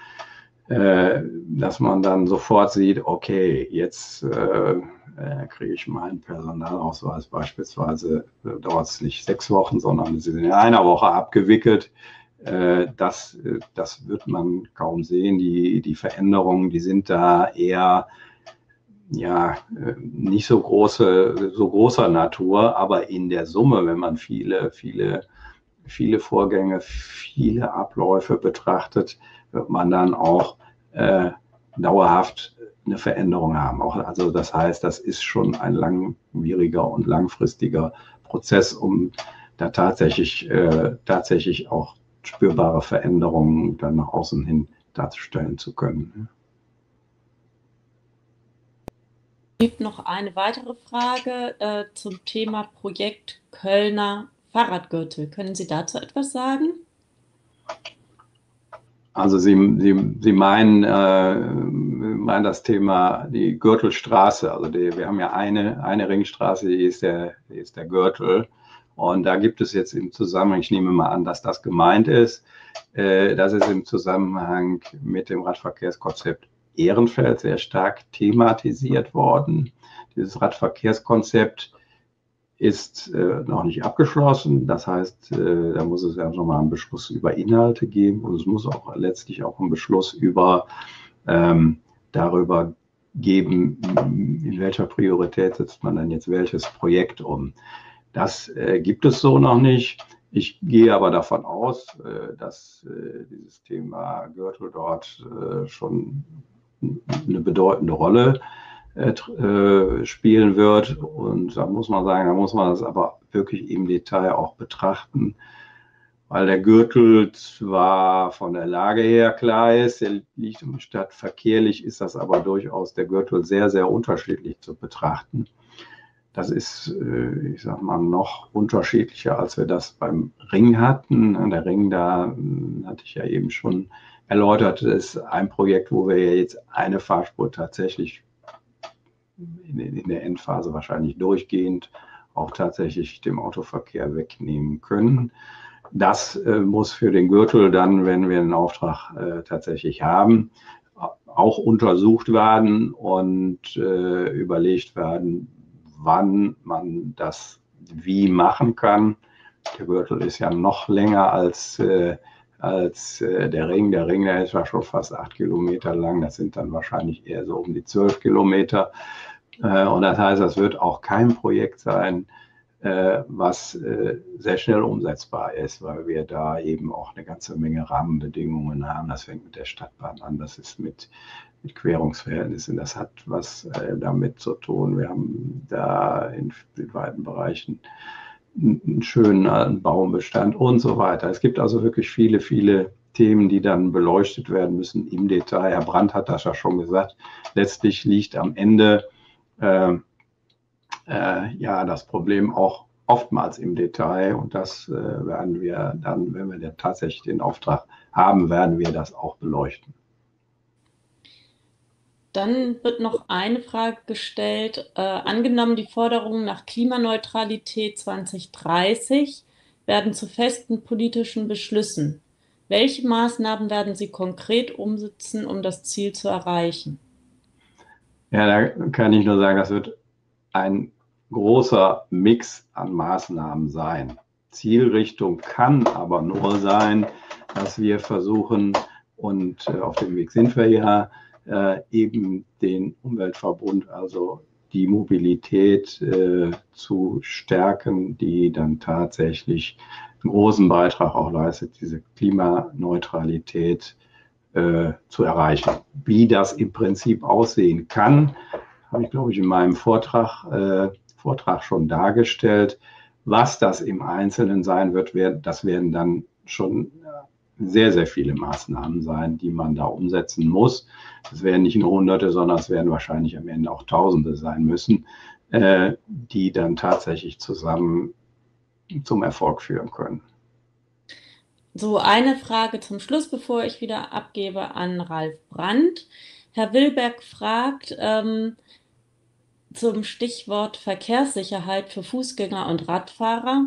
dass man dann sofort sieht, okay, jetzt kriege ich meinen Personalausweis beispielsweise, dauert es nicht sechs Wochen, sondern es ist in einer Woche abgewickelt. Das, das wird man kaum sehen. Die, die Veränderungen, die sind da eher ja, äh, nicht so große, so großer Natur, aber in der Summe, wenn man viele, viele, viele Vorgänge, viele Abläufe betrachtet, wird man dann auch äh, dauerhaft eine Veränderung haben. Auch, also das heißt, das ist schon ein langwieriger und langfristiger Prozess, um da tatsächlich, äh, tatsächlich auch spürbare Veränderungen dann nach außen hin darzustellen zu können. Es gibt noch eine weitere Frage äh, zum Thema Projekt Kölner Fahrradgürtel. Können Sie dazu etwas sagen? Also Sie, Sie, Sie meinen, äh, meinen das Thema die Gürtelstraße. Also die, wir haben ja eine, eine Ringstraße, die ist, der, die ist der Gürtel. Und da gibt es jetzt im Zusammenhang, ich nehme mal an, dass das gemeint ist, äh, das ist im Zusammenhang mit dem Radverkehrskonzept Ehrenfeld sehr stark thematisiert worden. Dieses Radverkehrskonzept ist äh, noch nicht abgeschlossen. Das heißt, äh, da muss es ja nochmal einen Beschluss über Inhalte geben und es muss auch letztlich auch einen Beschluss über ähm, darüber geben, in welcher Priorität setzt man dann jetzt welches Projekt um. Das äh, gibt es so noch nicht. Ich gehe aber davon aus, äh, dass äh, dieses Thema Gürtel dort äh, schon eine bedeutende Rolle äh, äh, spielen wird. Und da muss man sagen, da muss man das aber wirklich im Detail auch betrachten, weil der Gürtel zwar von der Lage her klar ist, er liegt im Stadtverkehrlich, ist das aber durchaus der Gürtel sehr, sehr unterschiedlich zu betrachten. Das ist, äh, ich sag mal, noch unterschiedlicher, als wir das beim Ring hatten. Der Ring, da hm, hatte ich ja eben schon erläutert, ist ein Projekt, wo wir jetzt eine Fahrspur tatsächlich in, in der Endphase wahrscheinlich durchgehend auch tatsächlich dem Autoverkehr wegnehmen können. Das äh, muss für den Gürtel dann, wenn wir einen Auftrag äh, tatsächlich haben, auch untersucht werden und äh, überlegt werden, wann man das wie machen kann. Der Gürtel ist ja noch länger als äh, als äh, der Ring. Der Ring, der ist ja schon fast acht Kilometer lang. Das sind dann wahrscheinlich eher so um die zwölf Kilometer. Äh, und das heißt, das wird auch kein Projekt sein, äh, was äh, sehr schnell umsetzbar ist, weil wir da eben auch eine ganze Menge Rahmenbedingungen haben. Das fängt mit der Stadtbahn an, das ist mit, mit Querungsverhältnissen, das hat was äh, damit zu tun. Wir haben da in, in weiten Bereichen einen schönen Baumbestand und so weiter. Es gibt also wirklich viele, viele Themen, die dann beleuchtet werden müssen im Detail. Herr Brandt hat das ja schon gesagt. Letztlich liegt am Ende äh, äh, ja das Problem auch oftmals im Detail und das äh, werden wir dann, wenn wir tatsächlich den Auftrag haben, werden wir das auch beleuchten. Dann wird noch eine Frage gestellt. Äh, angenommen, die Forderungen nach Klimaneutralität 2030 werden zu festen politischen Beschlüssen. Welche Maßnahmen werden Sie konkret umsetzen, um das Ziel zu erreichen? Ja, da kann ich nur sagen, das wird ein großer Mix an Maßnahmen sein. Zielrichtung kann aber nur sein, dass wir versuchen, und äh, auf dem Weg sind wir ja, äh, eben den Umweltverbund, also die Mobilität äh, zu stärken, die dann tatsächlich einen großen Beitrag auch leistet, diese Klimaneutralität äh, zu erreichen. Wie das im Prinzip aussehen kann, habe ich, glaube ich, in meinem Vortrag, äh, Vortrag schon dargestellt. Was das im Einzelnen sein wird, das werden dann schon sehr, sehr viele Maßnahmen sein, die man da umsetzen muss. Es werden nicht nur Hunderte, sondern es werden wahrscheinlich am Ende auch Tausende sein müssen, äh, die dann tatsächlich zusammen zum Erfolg führen können. So, eine Frage zum Schluss, bevor ich wieder abgebe an Ralf Brandt. Herr Wilberg fragt ähm, zum Stichwort Verkehrssicherheit für Fußgänger und Radfahrer.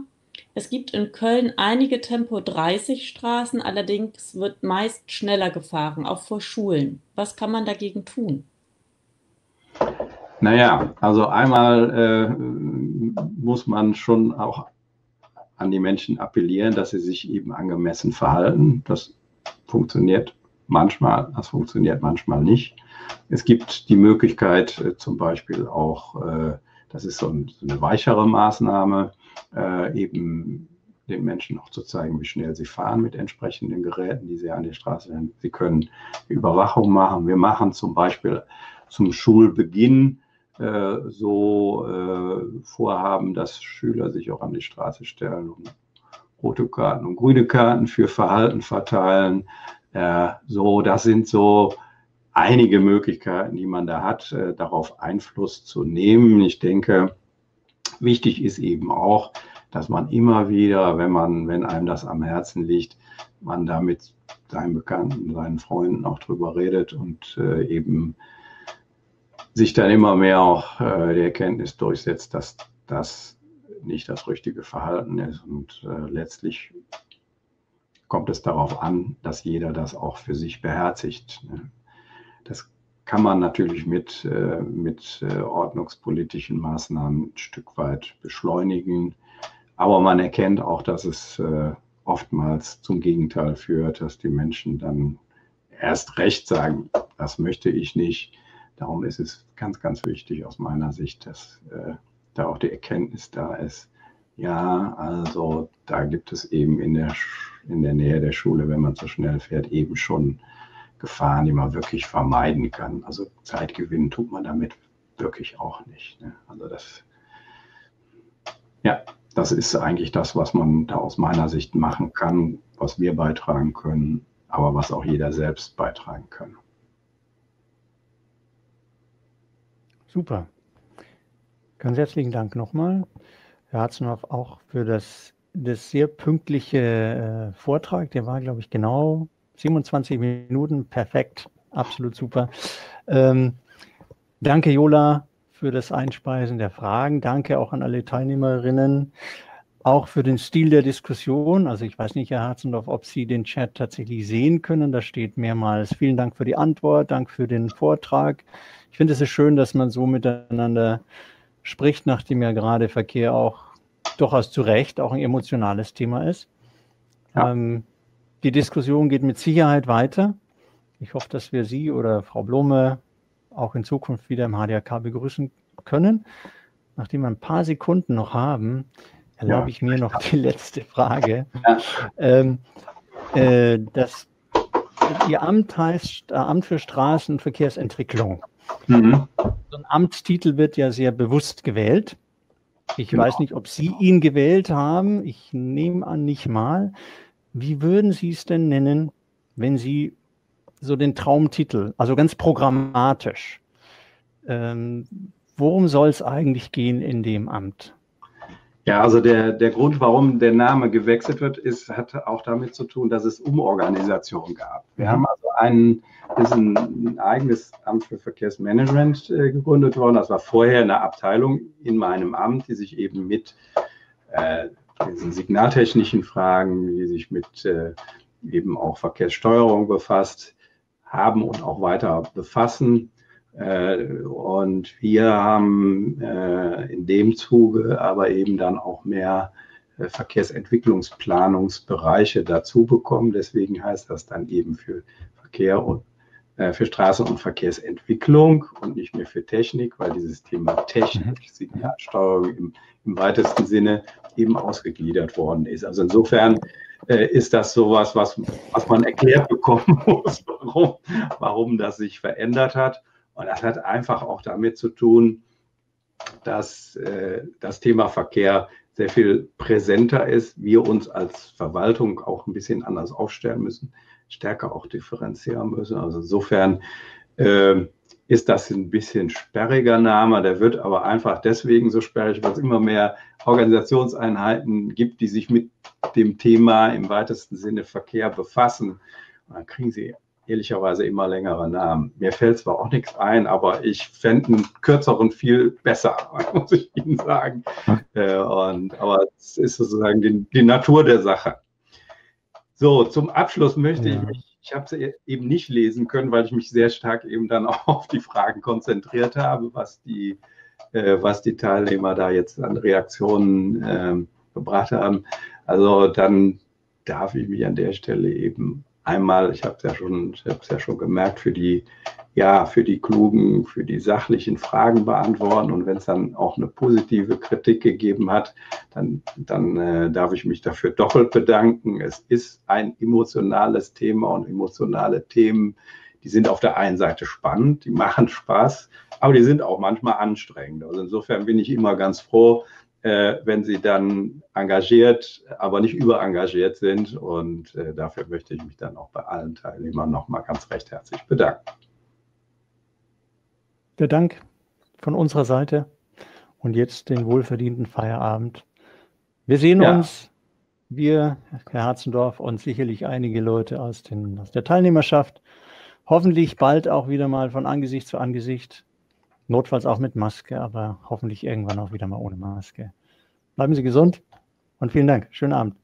Es gibt in Köln einige Tempo 30 Straßen, allerdings wird meist schneller gefahren, auch vor Schulen. Was kann man dagegen tun? Naja, also einmal äh, muss man schon auch an die Menschen appellieren, dass sie sich eben angemessen verhalten. Das funktioniert manchmal, das funktioniert manchmal nicht. Es gibt die Möglichkeit, äh, zum Beispiel auch, äh, das ist so, eine weichere Maßnahme, äh, eben den Menschen auch zu zeigen, wie schnell sie fahren mit entsprechenden Geräten, die sie an der Straße haben. Sie können Überwachung machen. Wir machen zum Beispiel zum Schulbeginn äh, so äh, Vorhaben, dass Schüler sich auch an die Straße stellen und rote Karten und grüne Karten für Verhalten verteilen. Äh, so, das sind so einige Möglichkeiten, die man da hat, äh, darauf Einfluss zu nehmen. Ich denke, wichtig ist eben auch, dass man immer wieder, wenn man, wenn einem das am Herzen liegt, man da mit seinen Bekannten, seinen Freunden auch drüber redet und äh, eben sich dann immer mehr auch äh, die Erkenntnis durchsetzt, dass das nicht das richtige Verhalten ist. Und letztlich kommt es darauf an, dass jeder das auch für sich beherzigt. Ne? Kann man natürlich mit, äh, mit äh, ordnungspolitischen Maßnahmen ein Stück weit beschleunigen. Aber man erkennt auch, dass es äh, oftmals zum Gegenteil führt, dass die Menschen dann erst recht sagen, das möchte ich nicht. Darum ist es ganz, ganz wichtig aus meiner Sicht, dass äh, da auch die Erkenntnis da ist. Ja, also da gibt es eben in der, in der Nähe der Schule, wenn man so schnell fährt, eben schon Gefahren, die man wirklich vermeiden kann. Also Zeitgewinn tut man damit wirklich auch nicht. Ne? Also das, ja, das ist eigentlich das, was man da aus meiner Sicht machen kann, was wir beitragen können, aber was auch jeder selbst beitragen kann. Super. Ganz herzlichen Dank nochmal, Herr Harzenhoff, auch für das, das sehr pünktliche äh, Vortrag. Der war, glaube ich, genau 27 Minuten. Perfekt. Absolut super. Ähm, danke, Jola, für das Einspeisen der Fragen. Danke auch an alle Teilnehmerinnen auch für den Stil der Diskussion. Also ich weiß nicht, Herr Harzendorf, ob Sie den Chat tatsächlich sehen können. Da steht mehrmals vielen Dank für die Antwort, Dank für den Vortrag. Ich finde es ist schön, dass man so miteinander spricht, nachdem ja gerade Verkehr auch durchaus zu Recht auch ein emotionales Thema ist. Ja. Ähm, die Diskussion geht mit Sicherheit weiter. Ich hoffe, dass wir Sie oder Frau Blome auch in Zukunft wieder im HDRK begrüßen können. Nachdem wir ein paar Sekunden noch haben, erlaube ja. ich mir noch die letzte Frage. Ja. Ähm, äh, das, Ihr Amt heißt äh, Amt für Straßenverkehrsentwicklung. Mhm. So ein Amtstitel wird ja sehr bewusst gewählt. Ich genau. weiß nicht, ob Sie ihn gewählt haben. Ich nehme an, nicht mal. Wie würden Sie es denn nennen, wenn Sie so den Traumtitel, also ganz programmatisch, ähm, worum soll es eigentlich gehen in dem Amt? Ja, also der, der Grund, warum der Name gewechselt wird, ist, hat auch damit zu tun, dass es Umorganisation gab. Wir mhm. haben also einen, ist ein, ein, eigenes Amt für Verkehrsmanagement äh, gegründet worden. Das war vorher eine Abteilung in meinem Amt, die sich eben mit äh, diesen signaltechnischen Fragen, die sich mit äh, eben auch Verkehrssteuerung befasst haben und auch weiter befassen. Äh, und wir haben äh, in dem Zuge aber eben dann auch mehr äh, Verkehrsentwicklungsplanungsbereiche dazu bekommen. Deswegen heißt das dann eben für Verkehr und für Straßen- und Verkehrsentwicklung und nicht mehr für Technik, weil dieses Thema Technik, mhm. Signalsteuerung im, im weitesten Sinne eben ausgegliedert worden ist. Also insofern äh, ist das sowas, was, was man erklärt bekommen muss, warum, warum das sich verändert hat. Und das hat einfach auch damit zu tun, dass äh, das Thema Verkehr sehr viel präsenter ist, wir uns als Verwaltung auch ein bisschen anders aufstellen müssen, stärker auch differenzieren müssen. Also insofern äh, ist das ein bisschen sperriger Name. Der wird aber einfach deswegen so sperrig, weil es immer mehr Organisationseinheiten gibt, die sich mit dem Thema im weitesten Sinne Verkehr befassen. Und dann kriegen sie ehrlicherweise immer längere Namen. Mir fällt zwar auch nichts ein, aber ich fände einen kürzeren viel besser, muss ich Ihnen sagen. Äh, und, aber es ist sozusagen die, die, Natur der Sache. So, zum Abschluss möchte ja. ich mich, ich habe sie eben nicht lesen können, weil ich mich sehr stark eben dann auch auf die Fragen konzentriert habe, was die, äh, was die Teilnehmer da jetzt an Reaktionen äh, gebracht haben. Also dann darf ich mich an der Stelle eben einmal, ich habe es ja schon, ich habe ja schon gemerkt, für die, ja, für die klugen, für die sachlichen Fragen beantworten. Und wenn es dann auch eine positive Kritik gegeben hat, dann, dann äh, darf ich mich dafür doppelt bedanken. Es ist ein emotionales Thema und emotionale Themen, die sind auf der einen Seite spannend, die machen Spaß, aber die sind auch manchmal anstrengend. Also insofern bin ich immer ganz froh, äh, wenn sie dann engagiert, aber nicht überengagiert sind. Und äh, dafür möchte ich mich dann auch bei allen Teilnehmern nochmal ganz recht herzlich bedanken. Der Dank von unserer Seite und jetzt den wohlverdienten Feierabend. Wir sehen ja. uns, wir, Herr Herzendorf und sicherlich einige Leute aus, den, aus der Teilnehmerschaft, hoffentlich bald auch wieder mal von Angesicht zu Angesicht Notfalls auch mit Maske, aber hoffentlich irgendwann auch wieder mal ohne Maske. Bleiben Sie gesund und vielen Dank. Schönen Abend.